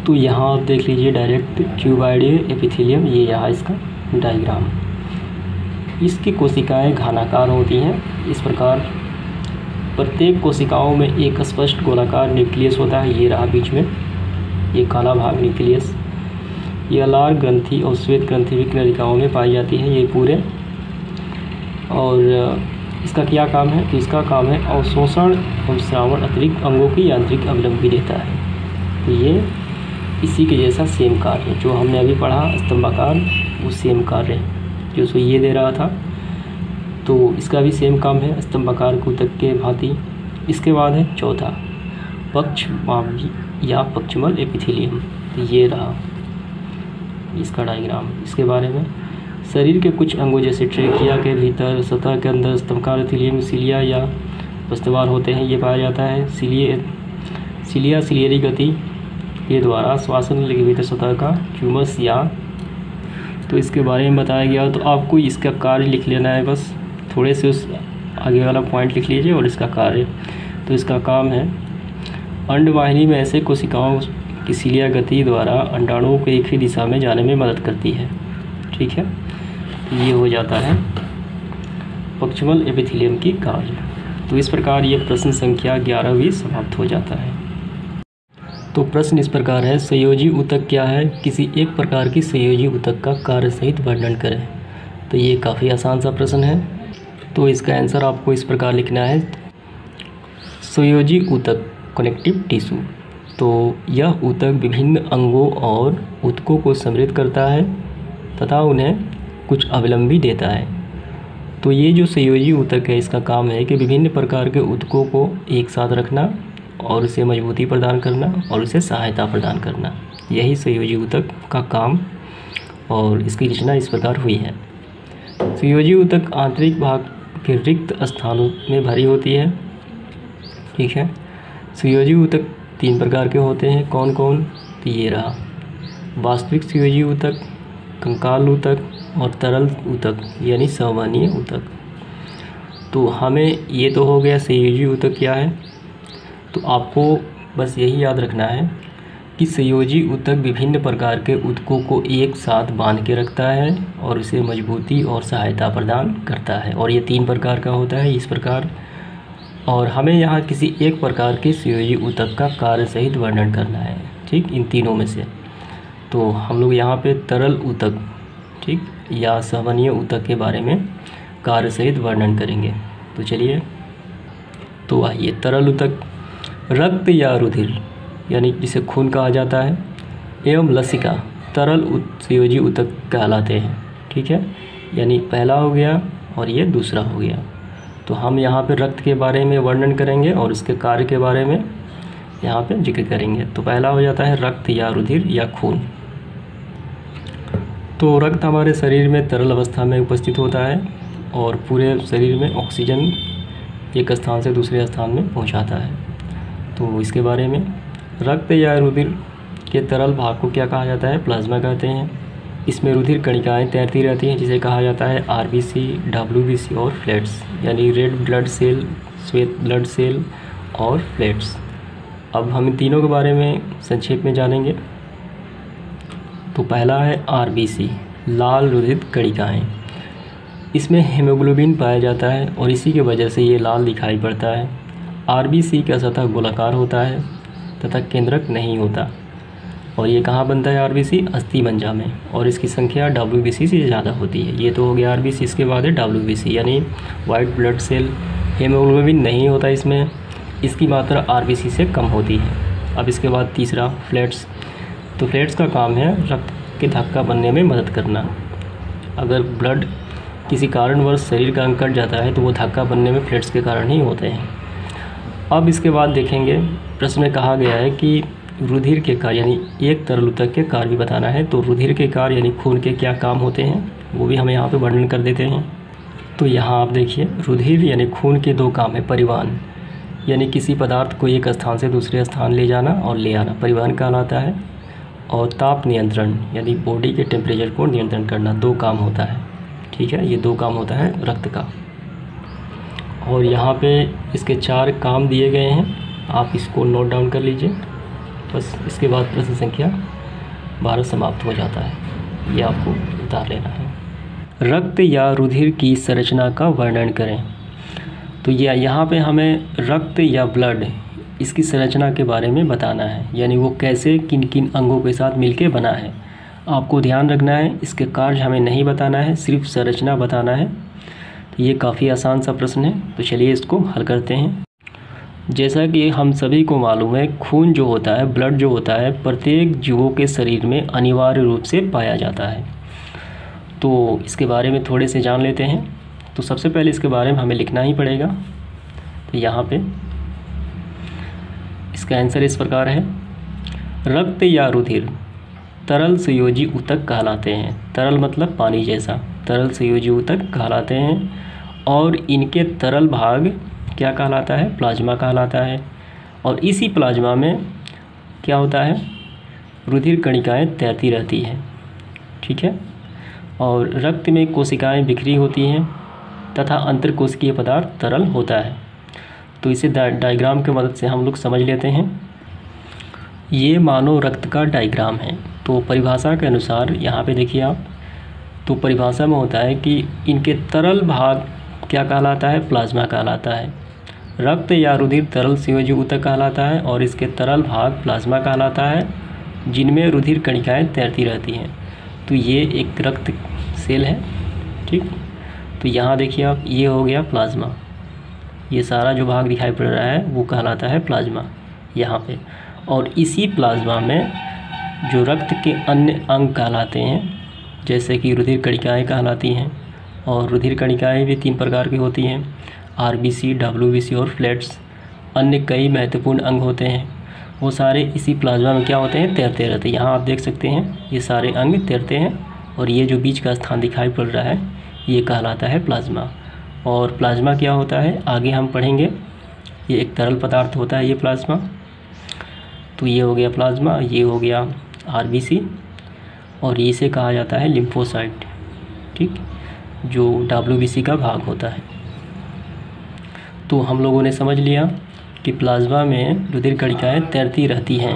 तो यहाँ आप देख लीजिए डायरेक्ट क्यूबाइडियल एपिथेलियम ये यहाँ इसका डायग्राम इसकी कोशिकाएँ घनाकार होती हैं। इस प्रकार प्रत्येक कोशिकाओं में एक स्पष्ट गोलाकार न्यूक्लियस होता है। ये रहा बीच में ये काला भाग न्यूक्लियस ये अलार ग्रंथि और श्वेत ग्रंथि भी नलिकाओं में पाई जाती है ये पूरे। और इसका क्या काम है? तो इसका काम है अवशोषण और श्रावण अतिरिक्त अंगों की यांत्रिक अवलंबी देता है। तो ये इसी के जैसा सेम कार्य जो हमने अभी पढ़ा, स्तंभाकार, वो सेम कार्य जो सो ये दे रहा था तो तो इसका भी सेम काम है, स्तंभाकार को तक के भांति। इसके बाद है चौथा पक्ष या पक्षमल एपिथेलियम। तो ये रहा इसका डायग्राम इसके बारे में, शरीर के कुछ अंगों जैसे ट्रेकिया के भीतर, सतह के अंदर स्तंभकार एथिलियम सिलिया या वस्तवार होते हैं, ये पाया जाता है। सिलिए सिलिया सिलियरी गति के द्वारा श्वासन के भीतर सतह का क्यूमस या तो इसके बारे में बताया गया तो आपको इसका कार्य लिख लेना है बस। थोड़े से उस आगे वाला पॉइंट लिख लीजिए और इसका कार्य। तो इसका काम है, अंडवाहिनी में ऐसे कोशिकाओं की सिलिया गति द्वारा अंडाणुओं को एक ही दिशा में जाने में मदद करती है। ठीक है? ये हो जाता है पक्षमल एपिथिलियम की कार्य। तो इस प्रकार ये प्रश्न संख्या ग्यारह भी समाप्त हो जाता है। तो प्रश्न इस प्रकार है, संयोजी उतक क्या है? किसी एक प्रकार की संयोजी उतक का कार्य सहित वर्णन करें। तो ये काफ़ी आसान सा प्रश्न है। तो इसका आंसर आपको इस प्रकार लिखना है। संयोजी उतक कनेक्टिव टिश्यू तो यह ऊतक विभिन्न अंगों और ऊतकों को समृद्ध करता है तथा उन्हें कुछ अवलंबी देता है। तो ये जो संयोजी ऊतक है, इसका काम है कि विभिन्न प्रकार के ऊतकों को एक साथ रखना और उसे मजबूती प्रदान करना और उसे सहायता प्रदान करना। यही संयोजी ऊतक का काम और इसकी रचना इस प्रकार हुई है। संयोजी ऊतक आंतरिक भाग के रिक्त स्थानों में भरी होती है। ठीक है? सुयोजी ऊतक तीन प्रकार के होते हैं। कौन कौन तो ये रहा। वास्तविक सुयोजी ऊतक कंकाल ऊतक और तरल ऊतक, यानी सामान्य ऊतक। तो हमें ये तो हो गया संयोजी ऊतक क्या है? तो आपको बस यही याद रखना है कि संयोजी ऊतक विभिन्न प्रकार के ऊतकों को एक साथ बाँध के रखता है और उसे मजबूती और सहायता प्रदान करता है। और ये तीन प्रकार का होता है, इस प्रकार। और हमें यहाँ किसी एक प्रकार के संयोजी ऊतक का कार्य सहित वर्णन करना है, ठीक? इन तीनों में से। तो हम लोग यहाँ पे तरल उतक ठीक? या सहवनीय उतक के बारे में कार्य सहित वर्णन करेंगे। तो चलिए तो आइए, तरल ऊतक रक्त या रुधिर, यानी जिसे खून कहा जाता है, एवं लसिका, तरल संयोजी ऊतक कहलाते हैं, ठीक है? यानी पहला हो गया और ये दूसरा हो गया। तो हम यहाँ पे रक्त के बारे में वर्णन करेंगे और इसके कार्य के बारे में यहाँ पे ज़िक्र करेंगे। तो पहला हो जाता है रक्त या रुधिर या खून। तो रक्त हमारे शरीर में तरल अवस्था में उपस्थित होता है और पूरे शरीर में ऑक्सीजन एक स्थान से दूसरे स्थान में पहुँचाता है। तो इसके बारे में रक्त या रुधिर के तरल भाग को क्या कहा जाता है? प्लाज्मा कहते हैं। इसमें रुधिर कणिकाएँ तैरती रहती हैं, जिसे कहा जाता है R B C W B C और फ्लैट्स, यानी रेड ब्लड सेल श्वेत ब्लड सेल और फ्लैट्स। अब हम इन तीनों के बारे में संक्षेप में जानेंगे। तो पहला है आर बी सी लाल रुधिर कणिकाएँ। इसमें हेमोग्लोबिन पाया जाता है और इसी की वजह से ये लाल दिखाई पड़ता है। आर बी सी का सतह गोलाकार होता है, तथा केंद्रक नहीं होता। और ये कहाँ बनता है आर बी सी अस्थि मंजा में। और इसकी संख्या डब्ल्यू बी सी ज़्यादा होती है। ये तो हो गया आर बी सी इसके बाद है डब्ल्यू बी सी यानी वाइट ब्लड सेल हेमोग्लोबिन नहीं होता इसमें। इसकी मात्रा आर बी सी से कम होती है। अब इसके बाद तीसरा, फ्लैट्स। तो फ्लैट्स का काम है रक्त के धक्का बनने में मदद करना। अगर ब्लड किसी कारणवश शरीर का अंग कट जाता है तो वो धक्का बनने में फ्लैट्स के कारण ही होते हैं। अब इसके बाद देखेंगे, प्रश्न में कहा गया है कि रुधिर के कार्य, यानी एक तरल ऊतक के कार्य भी बताना है तो रुधिर के कार्य, यानी खून के क्या काम होते हैं, वो भी हम यहाँ पे वर्णन कर देते हैं। तो यहाँ आप देखिए, रुधिर, यानी खून के दो काम है, परिवहन, यानी किसी पदार्थ को एक स्थान से दूसरे स्थान ले जाना और ले आना, परिवहन कहलाता है, और ताप नियंत्रण, यानी बॉडी के टेम्परेचर को नियंत्रण करना, दो काम होता है, ठीक है, ये दो काम होता है रक्त का। और यहाँ पे इसके चार काम दिए गए हैं। आप इसको नोट डाउन कर लीजिए। बस इसके बाद प्रश्न संख्या बारह समाप्त हो जाता है। ये आपको उतार लेना है। रक्त या रुधिर की संरचना का वर्णन करें। तो यह यहाँ पे हमें रक्त या ब्लड इसकी संरचना के बारे में बताना है। यानी वो कैसे किन किन अंगों के साथ मिलके बना है। आपको ध्यान रखना है, इसके कार्य हमें नहीं बताना है, सिर्फ़ संरचना बताना है। तो ये काफ़ी आसान सा प्रश्न है तो चलिए इसको हल करते हैं। जैसा कि हम सभी को मालूम है, खून जो होता है, ब्लड जो होता है, प्रत्येक जीवों के शरीर में अनिवार्य रूप से पाया जाता है। तो इसके बारे में थोड़े से जान लेते हैं। तो सबसे पहले इसके बारे में हमें लिखना ही पड़ेगा। तो यहाँ पे इसका आंसर इस प्रकार है। रक्त या रुधिर तरल संयोजी उतक कहलाते हैं। तरल मतलब पानी जैसा। तरल संयोजी ऊतक कहलाते हैं और इनके तरल भाग क्या कहलाता है? प्लाज्मा कहलाता है। और इसी प्लाज्मा में क्या होता है? रुधिर कणिकाएँ तैरती रहती हैं। ठीक है? और रक्त में कोशिकाएँ बिखरी होती हैं तथा अंतर कोशिकीय पदार्थ तरल होता है। तो इसे डायग्राम की मदद से हम लोग समझ लेते हैं। ये मानव रक्त का डायग्राम है। तो परिभाषा के अनुसार यहाँ पे देखिए आप तो परिभाषा में होता है कि इनके तरल भाग क्या कहलाता है? प्लाज्मा कहलाता है। रक्त या रुधिर तरल संयोजी ऊतक कहलाता है और इसके तरल भाग प्लाज्मा कहलाता है, जिनमें रुधिर कणिकाएँ तैरती रहती हैं। तो ये एक रक्त सेल है, ठीक? तो यहाँ देखिए आप, ये हो गया प्लाज्मा। ये सारा जो भाग दिखाई पड़ रहा है, वो कहलाता है प्लाज्मा, यहाँ पे। और इसी प्लाज्मा में जो रक्त के अन्य अंग कहलाते हैं जैसे कि रुधिर कणिकाएँ कहलाती हैं और रुधिर कणिकाएँ भी तीन प्रकार की होती हैं R B C W B C और फ्लैट्स अन्य कई महत्वपूर्ण अंग होते हैं। वो सारे इसी प्लाज्मा में क्या होते हैं? तैरते रहते हैं। यहाँ आप देख सकते हैं, ये सारे अंग तैरते हैं और ये जो बीच का स्थान दिखाई पड़ रहा है, ये कहलाता है प्लाज्मा और प्लाज्मा क्या होता है? आगे हम पढ़ेंगे। ये एक तरल पदार्थ होता है ये प्लाज्मा तो ये हो गया प्लाज्मा ये हो गया आरबीसी और इसे कहा जाता है लिम्फोसाइट ठीक? जो डब्ल्यूबीसी का भाग होता है। तो हम लोगों ने समझ लिया कि प्लाज्मा में रुधिर कणिकाएँ तैरती रहती हैं,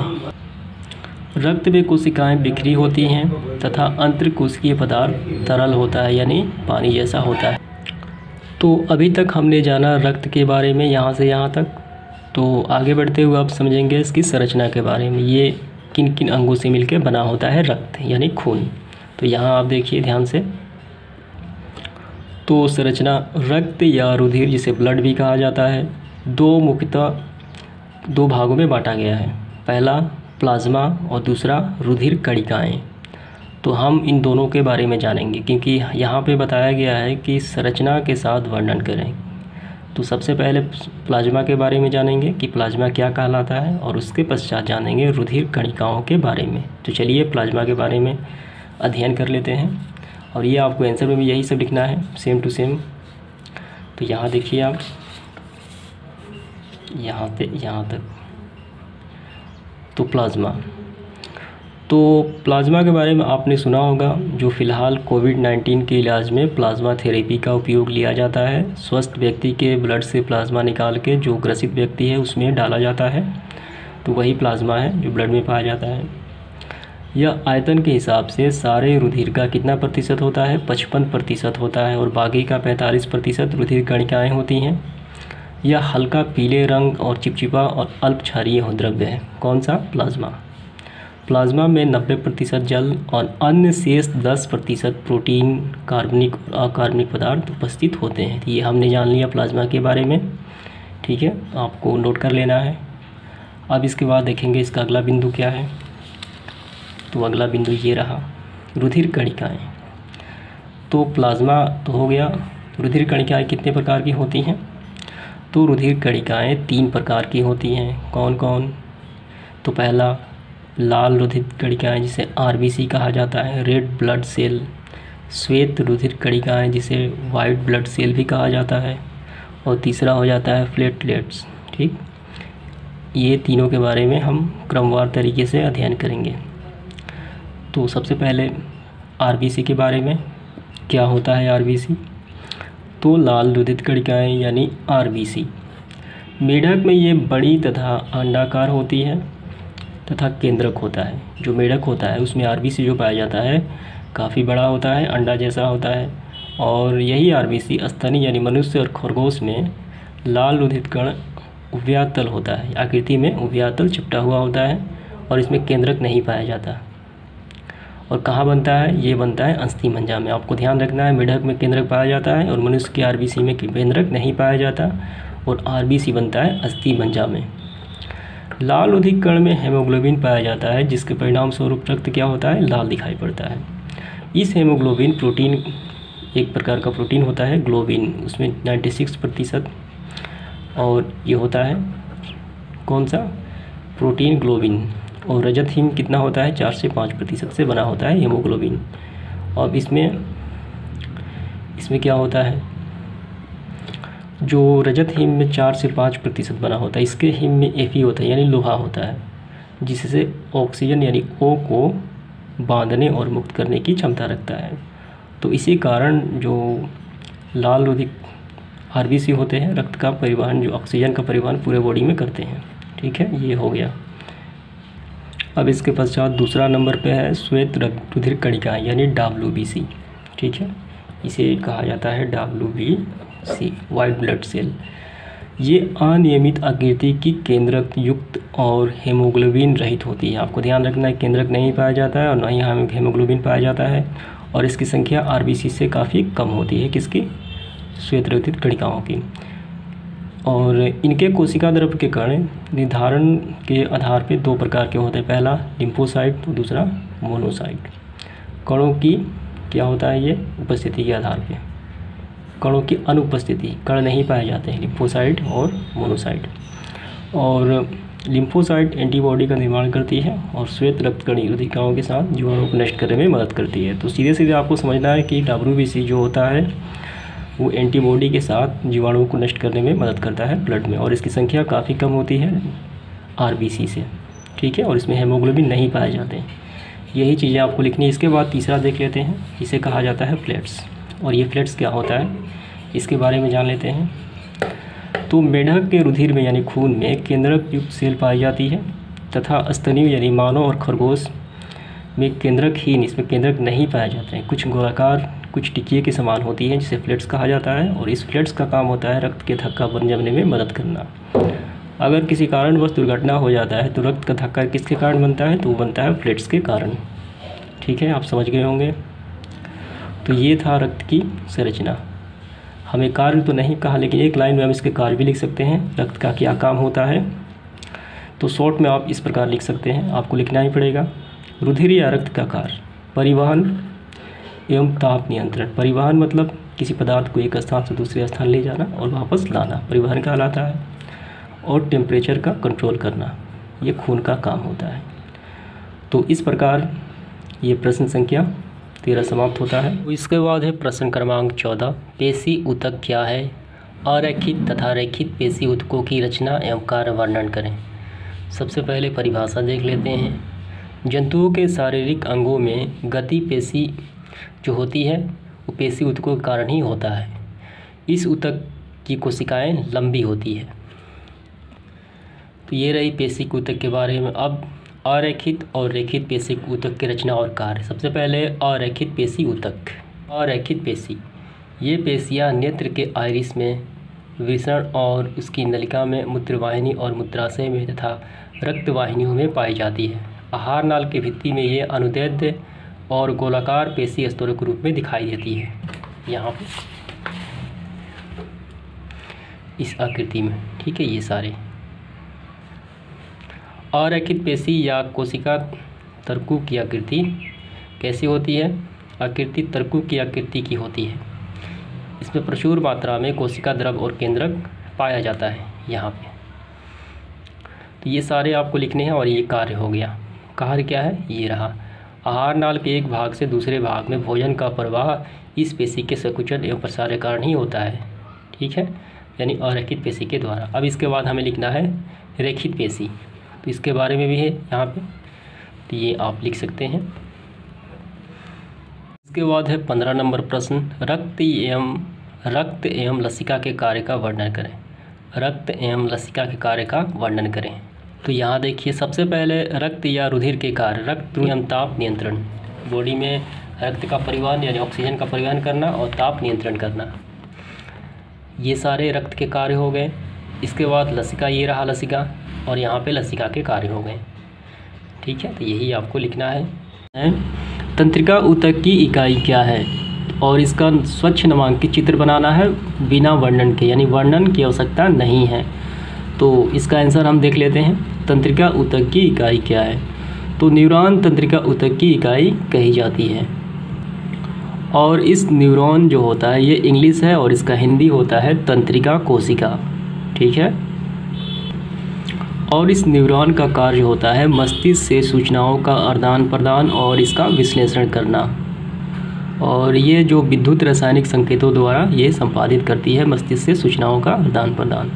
रक्त में कोशिकाएँ बिखरी होती हैं तथा अंतर कोशिकीय पदार्थ तरल होता है, यानी पानी जैसा होता है। तो अभी तक हमने जाना रक्त के बारे में यहाँ से यहाँ तक। तो आगे बढ़ते हुए आप समझेंगे इसकी संरचना के बारे में। ये किन किन अंगों से मिलकर बना होता है रक्त, यानी खून। तो यहाँ आप देखिए ध्यान से। तो संरचना रक्त या रुधिर, जिसे ब्लड भी कहा जाता है, दो मुख्यतः दो भागों में बांटा गया है। पहला, प्लाज्मा, और दूसरा, रुधिर कणिकाएँ। तो हम इन दोनों के बारे में जानेंगे, क्योंकि यहाँ पे बताया गया है कि संरचना के साथ वर्णन करें। तो सबसे पहले प्लाज्मा के बारे में जानेंगे कि प्लाज्मा क्या कहलाता है और उसके पश्चात जानेंगे रुधिर कणिकाओं के बारे में। तो चलिए प्लाज्मा के बारे में अध्ययन कर लेते हैं और ये आपको आंसर में भी यही सब लिखना है सेम टू सेम तो यहाँ देखिए आप, यहाँ पे, यहाँ तक। तो प्लाज्मा। तो प्लाज्मा के बारे में आपने सुना होगा, जो फ़िलहाल कोविड नाइन्टीन के इलाज में प्लाज्मा थेरेपी का उपयोग लिया जाता है। स्वस्थ व्यक्ति के ब्लड से प्लाज्मा निकाल के जो ग्रसित व्यक्ति है, उसमें डाला जाता है। तो वही प्लाज्मा है, जो ब्लड में पाया जाता है। यह आयतन के हिसाब से सारे रुधिर का कितना प्रतिशत होता है? पचपन प्रतिशत होता है और बाकी का पैंतालीस प्रतिशत रुधिर कणिकाएँ होती हैं। यह हल्का पीले रंग और चिपचिपा और अल्प क्षारीय द्रव्य है। कौन सा? प्लाज्मा। प्लाज्मा में 90 प्रतिशत जल और अन्य शेष 10 प्रतिशत प्रोटीन, कार्बनिक और अकार्बनिक पदार्थ उपस्थित होते हैं। ये हमने जान लिया प्लाज्मा के बारे में। ठीक है, आपको नोट कर लेना है। अब इसके बाद देखेंगे इसका अगला बिंदु क्या है। तो अगला बिंदु ये रहा, रुधिर कणिकाएँ। तो प्लाज्मा तो हो गया, रुधिर कणिकाएँ कितने प्रकार की होती हैं? तो रुधिर कणिकाएँ तीन प्रकार की होती हैं। कौन कौन तो पहला लाल रुधिर कणिकाएँ, जिसे आरबीसी कहा जाता है रेड ब्लड सेल श्वेत रुधिर कणिकाएँ, जिसे वाइट ब्लड सेल भी कहा जाता है, और तीसरा हो जाता है प्लेटलेट्स ठीक? ये तीनों के बारे में हम क्रमवार तरीके से अध्ययन करेंगे। तो सबसे पहले आरबीसी के बारे में, क्या होता है आरबीसी तो लाल रुधित कणिकाएँ यानी आरबीसी मेढक में ये बड़ी तथा अंडाकार होती है। तथा केंद्रक होता है। जो मेढक होता है, उसमें आरबीसी जो पाया जाता है, काफ़ी बड़ा होता है, अंडा जैसा होता है। और यही आरबीसी स्तनी यानी मनुष्य और खरगोश में लाल रुधित कण उव्यातल होता है। आकृति में उव्यातल चिपटा हुआ होता है और इसमें केंद्रक नहीं पाया जाता। और कहाँ बनता है? ये बनता है अस्थि मंजा में। आपको ध्यान रखना है, मेढक में केंद्रक पाया जाता है और मनुष्य के आरबीसी में केंद्रक नहीं पाया जाता और आरबीसी बनता है अस्थि मंजा में। लाल उधिक कण में हेमोग्लोबिन पाया जाता है, जिसके परिणाम स्वरूप रक्त क्या होता है? लाल दिखाई पड़ता है। इस हेमोग्लोबिन प्रोटीन, एक प्रकार का प्रोटीन होता है, ग्लोबिन। उसमें 96 प्रतिशत और ये होता है, कौन सा? Protein globin. और रजत हिम कितना होता है? चार से पाँच प्रतिशत से बना होता है हेमोग्लोबिन। और इसमें इसमें क्या होता है? जो रजत हिम में चार से पाँच प्रतिशत बना होता है, इसके हिम में एफ़ होता है, यानी लोहा होता है, जिससे ऑक्सीजन यानी ओ को बांधने और मुक्त करने की क्षमता रखता है। तो इसी कारण जो लाल रुधिक आर होते हैं, रक्त का परिवहन, जो ऑक्सीजन का परिवहन पूरे बॉडी में करते हैं। ठीक है, ये हो गया। अब इसके पश्चात दूसरा नंबर पे है श्वेत रुधिर कणिका, यानी डब्ल्यू ठीक है, इसे कहा जाता है W B C white blood cell ये अनियमित आकृति की केंद्रक युक्त और हेमोग्लोबिन रहित होती है। आपको ध्यान रखना है, केंद्रक नहीं पाया जाता है और न ही हमें हेमोग्लोबिन पाया जाता है और इसकी संख्या आरबीसी से काफ़ी कम होती है किसकी? श्वेत रक्तित कणिकाओं की। और इनके कोशिका द्रव्य के कारण निर्धारण के आधार पर दो प्रकार के होते हैं। पहला लिम्फोसाइट और दूसरा मोनोसाइट कणों की क्या होता है ये? उपस्थिति के आधार पर कणों की अनुपस्थिति, कण नहीं पाए जाते हैं लिम्फोसाइट और मोनोसाइट और लिम्फोसाइट एंटीबॉडी का निर्माण करती है और श्वेत रक्त कणी रुधिकाओं के साथ जीवाणुओं को नष्ट करने में मदद करती है। तो सीधे सीधे आपको समझना है कि डब्ल्यू जो होता है, वो एंटीबॉडी के साथ जीवाणुओं को नष्ट करने में मदद करता है ब्लड में और इसकी संख्या काफ़ी कम होती है आरबीसी से, ठीक है? और इसमें हेमोग्लोबिन नहीं पाए जाते। यही चीज़ें आपको लिखनी है। इसके बाद तीसरा देख लेते हैं। इसे कहा जाता है प्लेट्स और ये फ्लेट्स क्या होता है, इसके बारे में जान लेते हैं। तो मेढक के रुधिर में यानी खून में केंद्रक युक्त सेल पाई जाती है तथा स्तनीय यानी मानव और खरगोश में केंद्रक केंद्रकहीन इसमें केंद्रक नहीं पाए जाते हैं। कुछ गोलाकार, कुछ टिकिए के समान होती हैं, जिसे फ्लेट्स कहा जाता है, और इस फ्लेट्स का काम होता है रक्त के धक्का बन जमने में मदद करना। अगर किसी कारणवश दुर्घटना हो जाता है तो रक्त का धक्का किसके कारण बनता है तो वो बनता है फ्लेट्स के कारण। ठीक है, आप समझ गए होंगे। तो ये था रक्त की संरचना। हमें कार्य तो नहीं कहा, लेकिन एक लाइन में हम इसके कार्य भी लिख सकते हैं। रक्त का क्या काम होता है? तो शॉर्ट में आप इस प्रकार लिख सकते हैं। आपको लिखना ही पड़ेगा। रुधिर या रक्त का कार्य। परिवहन एवं ताप नियंत्रण। परिवहन मतलब किसी पदार्थ को एक स्थान से दूसरे स्थान ले जाना और वापस लाना। परिवहन कहलाता है और टेम्परेचर का कंट्रोल करना। ये खून का काम होता है। तो इस प्रकार ये प्रश्न संख्या तेरह समाप्त होता है। इसके बाद है प्रश्न क्रमांक चौदह, पेशी उतक क्या है? अरेखित तथा रेखित पेशी उतकों की रचना एवं कार्य वर्णन करें। सबसे पहले परिभाषा देख लेते हैं। जंतुओं के शारीरिक अंगों में गति पेशी जो होती है, वो पेशी उतकों के कारण ही होता है। इस उतक की कोशिकाएँ लंबी होती है। तो ये रही पेशी उतक के बारे में। अब अरेखित और रेखित पेशी ऊतक की रचना और कार्य। सबसे पहले अरेखित पेशी ऊतक। अरेखित पेशी। ये पेशियाँ नेत्र के आयरिस में विषण और उसकी नलिका में मूत्रवाहिनी और मूत्राशय में तथा रक्त वाहिनियों में पाई जाती है। आहार नाल की भित्ति में ये अनुदैध और गोलाकार पेशी स्तरों के रूप में दिखाई देती है। यहाँ पे। इस आकृति में। ठीक है, ये सारे। अरेखित पेशी या कोशिका तर्कु की आकृति कैसी होती है? आकृति तर्कु की आकृति की होती है। इसमें प्रचुर मात्रा में कोशिका द्रव और केंद्रक पाया जाता है यहाँ पे। तो ये सारे आपको लिखने हैं और ये कार्य हो गया। कार्य क्या है? ये रहा। आहार नाल के एक भाग से दूसरे भाग में भोजन का प्रवाह इस पेशी के सकुचन एवं प्रसार के कारण ही होता है। ठीक है? यानी अरेखित पेशी के द्वारा। अब इसके बाद हमें लिखना है रेखित पेशी तो इसके बारे में भी है यहाँ पे। तो ये आप लिख सकते हैं। इसके बाद है पंद्रह नंबर प्रश्न। रक्त एवं रक्त एवं लसिका के कार्य का वर्णन करें। रक्त एवं लसिका के कार्य का वर्णन करें। तो यहाँ देखिए, सबसे पहले रक्त या रुधिर के कार्य, रक्त एवं ताप नियंत्रण। बॉडी में रक्त का परिवहन यानी ऑक्सीजन का परिवहन करना और ताप नियंत्रण करना। ये सारे रक्त के कार्य हो गए। इसके बाद लसिका, ये रहा लसिका। और यहाँ पे लसिका के कार्य हो गए। ठीक है तो यही आपको लिखना है। तंत्रिका ऊतक की इकाई क्या है? और इसका स्वच्छ नामांकित चित्र बनाना है बिना वर्णन के, यानी वर्णन की आवश्यकता नहीं है। तो इसका आंसर हम देख लेते हैं। तंत्रिका ऊतक की इकाई क्या है? तो न्यूरॉन तंत्रिका ऊतक की इकाई कही जाती है। और इस न्यूरॉन जो होता है, ये इंग्लिश है और इसका हिंदी होता है तंत्रिका कोशिका। ठीक है? और इस न्यूरॉन का कार्य होता है मस्तिष्क से सूचनाओं का आदान प्रदान और इसका विश्लेषण करना। और ये जो विद्युत रासायनिक संकेतों द्वारा ये संपादित करती है मस्तिष्क से सूचनाओं का आदान प्रदान।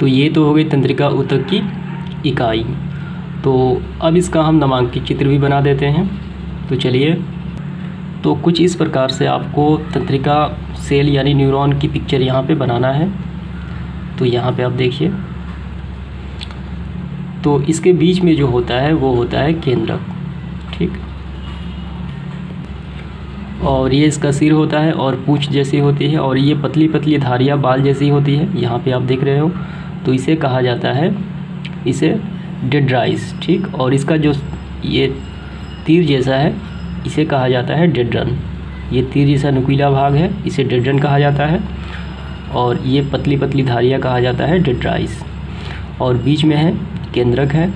तो ये तो हो गई तंत्रिका उतक की इकाई। तो अब इसका हम नामांकित चित्र भी बना देते हैं। तो चलिए। तो कुछ इस प्रकार से आपको तंत्रिका सेल यानी न्यूरॉन की पिक्चर यहाँ पे बनाना है। तो यहाँ पे आप देखिए। तो इसके बीच में जो होता है, वो होता है केंद्रक, ठीक? और ये इसका सिर होता है और पूछ जैसी होती है और ये पतली पतली धारियाँ बाल जैसी होती है, यहाँ पे आप देख रहे हो। तो इसे कहा जाता है, इसे डेड्राइस, ठीक? और इसका जो ये तीर जैसा है, इसे कहा जाता है डेड्रन। ये तीर जैसा नुकीला भाग है, इसे डेड्रन कहा जाता है। और ये पतली पतली धारियाँ कहा जाता है डेड्राइस। और बीच में है केंद्रक है।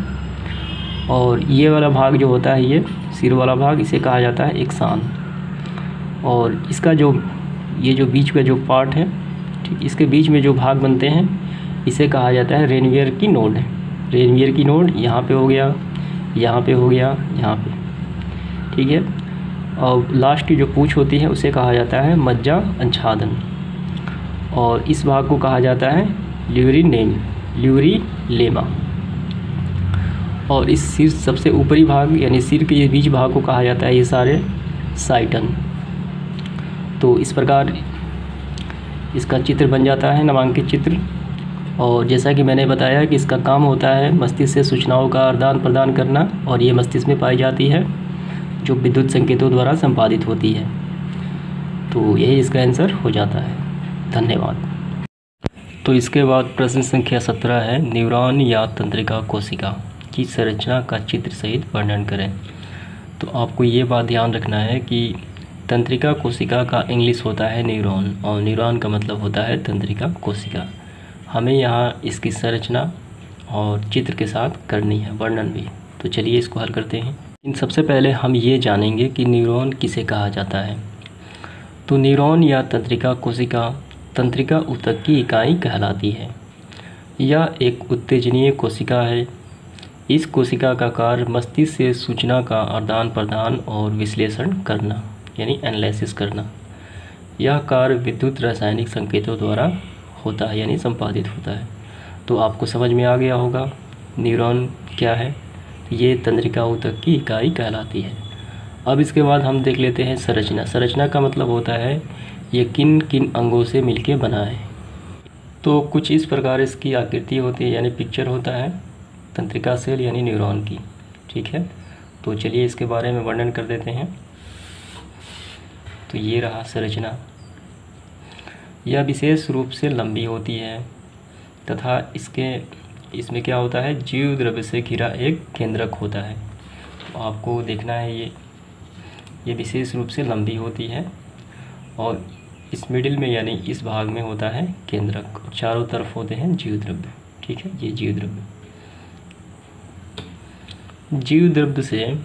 और ये वाला भाग जो होता है, ये सिर वाला भाग, इसे कहा जाता है एक्सान और इसका जो, ये जो बीच का जो पार्ट है, ठीक, इसके बीच में जो भाग बनते हैं, इसे कहा जाता है रेनवियर की नोड। रेनवियर की नोड यहाँ पे हो गया, यहाँ पे हो गया, यहाँ पे। ठीक है? और लास्ट की जो पूछ होती है, उसे कहा जाता है मज्जा अंछादन और इस भाग को कहा जाता है ल्यूरी नेम ल्यूरी लेमा और इस सिर सबसे ऊपरी भाग, यानी सिर के ये बीच भाग को कहा जाता है ये सारे साइटन। तो इस प्रकार इसका चित्र बन जाता है, नामांकित चित्र। और जैसा कि मैंने बताया कि इसका काम होता है मस्तिष्क से सूचनाओं का आदान प्रदान करना और ये मस्तिष्क में पाई जाती है, जो विद्युत संकेतों द्वारा संपादित होती है। तो यही इसका आंसर हो जाता है। धन्यवाद। तो इसके बाद प्रश्न संख्या सत्रह है, न्यूरॉन या तंत्रिका कोशिका। की संरचना का चित्र सहित वर्णन करें। तो आपको ये बात ध्यान रखना है कि तंत्रिका कोशिका का इंग्लिश होता है न्यूरॉन, और न्यूरॉन का मतलब होता है तंत्रिका कोशिका। हमें यहाँ इसकी संरचना और चित्र के साथ करनी है, वर्णन भी। तो चलिए इसको हल करते हैं। इन सबसे पहले हम ये जानेंगे कि न्यूरॉन किसे कहा जाता है। तो न्यूरॉन या तंत्रिका कोशिका, तंत्रिका ऊतक की इकाई कहलाती है। यह एक उत्तेजनीय कोशिका है। इस कोशिका का कार्य मस्तिष्क से सूचना का आदान प्रदान और विश्लेषण करना, यानी एनालिसिस करना। यह कार्य विद्युत रासायनिक संकेतों द्वारा होता है, यानी संपादित होता है। तो आपको समझ में आ गया होगा न्यूरॉन क्या है? ये तंत्रिका ऊतक की इकाई कहलाती है। अब इसके बाद हम देख लेते हैं संरचना। संरचना का मतलब होता है, ये किन किन अंगों से मिलके बना है। तो कुछ इस प्रकार इसकी आकृति होती है, यानी पिक्चर होता है। तंत्रिका सेल यानी न्यूरॉन की। ठीक है? तो चलिए इसके बारे में वर्णन कर देते हैं। तो ये रहा संरचना। यह विशेष रूप से लंबी होती है तथा इसके, इसमें क्या होता है? जीव द्रव्य से घिरा एक केंद्रक होता है। तो आपको देखना है ये ये विशेष रूप से लंबी होती है और इस मिडिल में यानी इस भाग में होता है केंद्रक। चारों तरफ़ होते हैं जीव द्रव्य। ठीक है? ये जीव द्रव्य। जीव द्रव्य से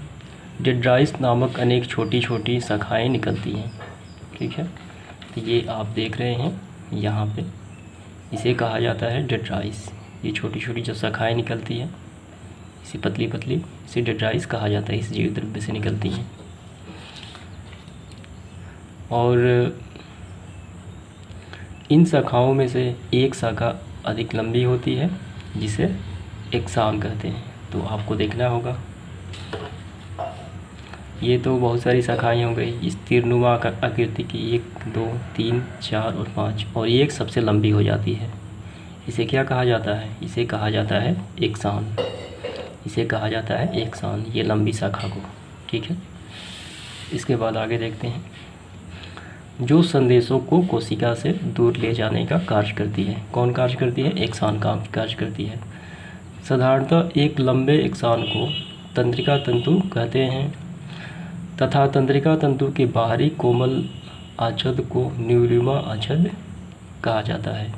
डेड्राइस नामक अनेक छोटी छोटी शाखाएँ निकलती हैं। ठीक है? तो ये आप देख रहे हैं यहाँ पे। इसे कहा जाता है डेड्राइस ये छोटी छोटी जो शाखाएँ निकलती हैं, इसे पतली पतली इसे डेड्राइस कहा जाता है, इस जीव द्रव्य से निकलती हैं। और इन शाखाओं में से एक शाखा अधिक लंबी होती है, जिसे एक्सान कहते हैं। तो आपको देखना होगा। ये तो बहुत सारी शाखाएँ हो गई। इस तीरनुमा आकृति की एक, दो, तीन, चार और पाँच, और ये एक सबसे लंबी हो जाती है। इसे क्या कहा जाता है? इसे कहा जाता है एक शान। इसे कहा जाता है एक शान, ये लंबी शाखा को। ठीक है? इसके बाद आगे देखते हैं। जो संदेशों को कोशिका से दूर ले जाने का कार्य करती है। कौन कार्य करती है? एक शान का कार्य करती है। साधारणतः एक लंबे एक सान को तंत्रिका तंतु कहते हैं, तथा तंत्रिका तंतु के बाहरी कोमल आच्छद को न्यूरिमा आच्छद कहा जाता है।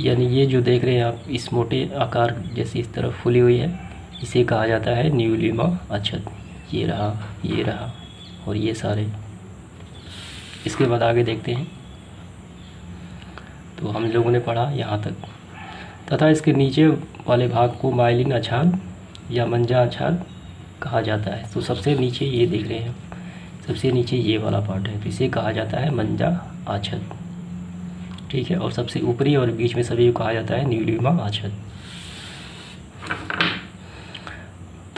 यानी ये जो देख रहे हैं आप, इस मोटे आकार जैसी इस तरफ़ फुली हुई है, इसे कहा जाता है न्यूलिमा आच्छद। ये रहा ये रहा, और ये सारे। इसके बाद आगे देखते हैं। तो हम लोगों ने पढ़ा यहाँ तक। तथा इसके नीचे वाले भाग को माइलिन अछाद या मंजा अछाद कहा जाता है। तो सबसे नीचे ये देख रहे हैं। सबसे नीचे ये वाला पार्ट है। तो इसे कहा जाता है मंजा आछद ठीक है? और सबसे ऊपरी और बीच में सभी को कहा जाता है नीलिमा आछद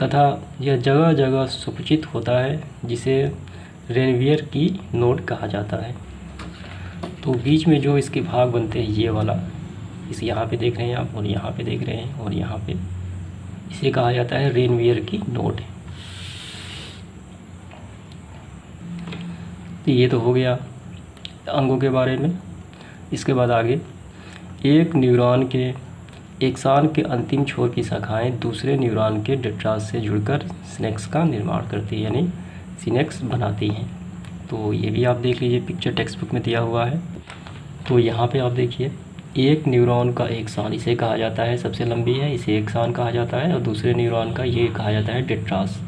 तथा यह जगह जगह सुपचित होता है, जिसे रेनवियर की नोट कहा जाता है। तो बीच में जो इसके भाग बनते हैं, ये वाला इस यहाँ पे देख रहे हैं आप और यहाँ पे देख रहे हैं और यहाँ पे। इसे कहा जाता है रेनवियर की नोट। तो ये तो हो गया अंगों के बारे में। इसके बाद आगे। एक न्यूरॉन के एक्सान के अंतिम छोर की शाखाएँ दूसरे न्यूरॉन के डेट्रास से जुड़कर सिनेक्स का निर्माण करती हैं, यानी सिनेक्स बनाती हैं। तो ये भी आप देख लीजिए, पिक्चर टेक्स्ट बुक में दिया हुआ है। तो यहाँ पे आप देखिए। एक न्यूरॉन का एक सान इसे कहा जाता है, सबसे लंबी है, इसे एक सान कहा जाता है और दूसरे न्यूरॉन का ये कहा जाता है डेट्रास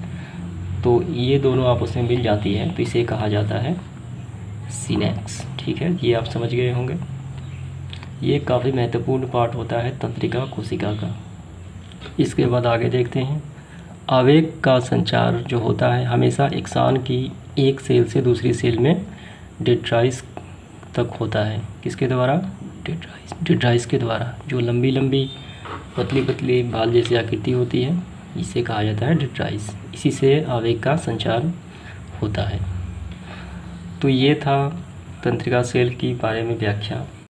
तो ये दोनों आपस में मिल जाती है तो इसे कहा जाता है सीनेक्स। ठीक है, ये आप समझ गए होंगे। ये काफ़ी महत्वपूर्ण पार्ट होता है तंत्रिका कोशिका का। इसके बाद आगे देखते हैं। आवेग का संचार जो होता है, हमेशा एक्सान की एक सेल से दूसरी सेल में डेट्राइस तक होता है। किसके द्वारा? डेट्राइस ड्राइस के द्वारा, जो लंबी लंबी, पतली पतली बाल जैसी आकृति होती है, इसे कहा जाता है डिट्राइस इसी से आवेग का संचार होता है। तो ये था तंत्रिका सेल की बारे में व्याख्या।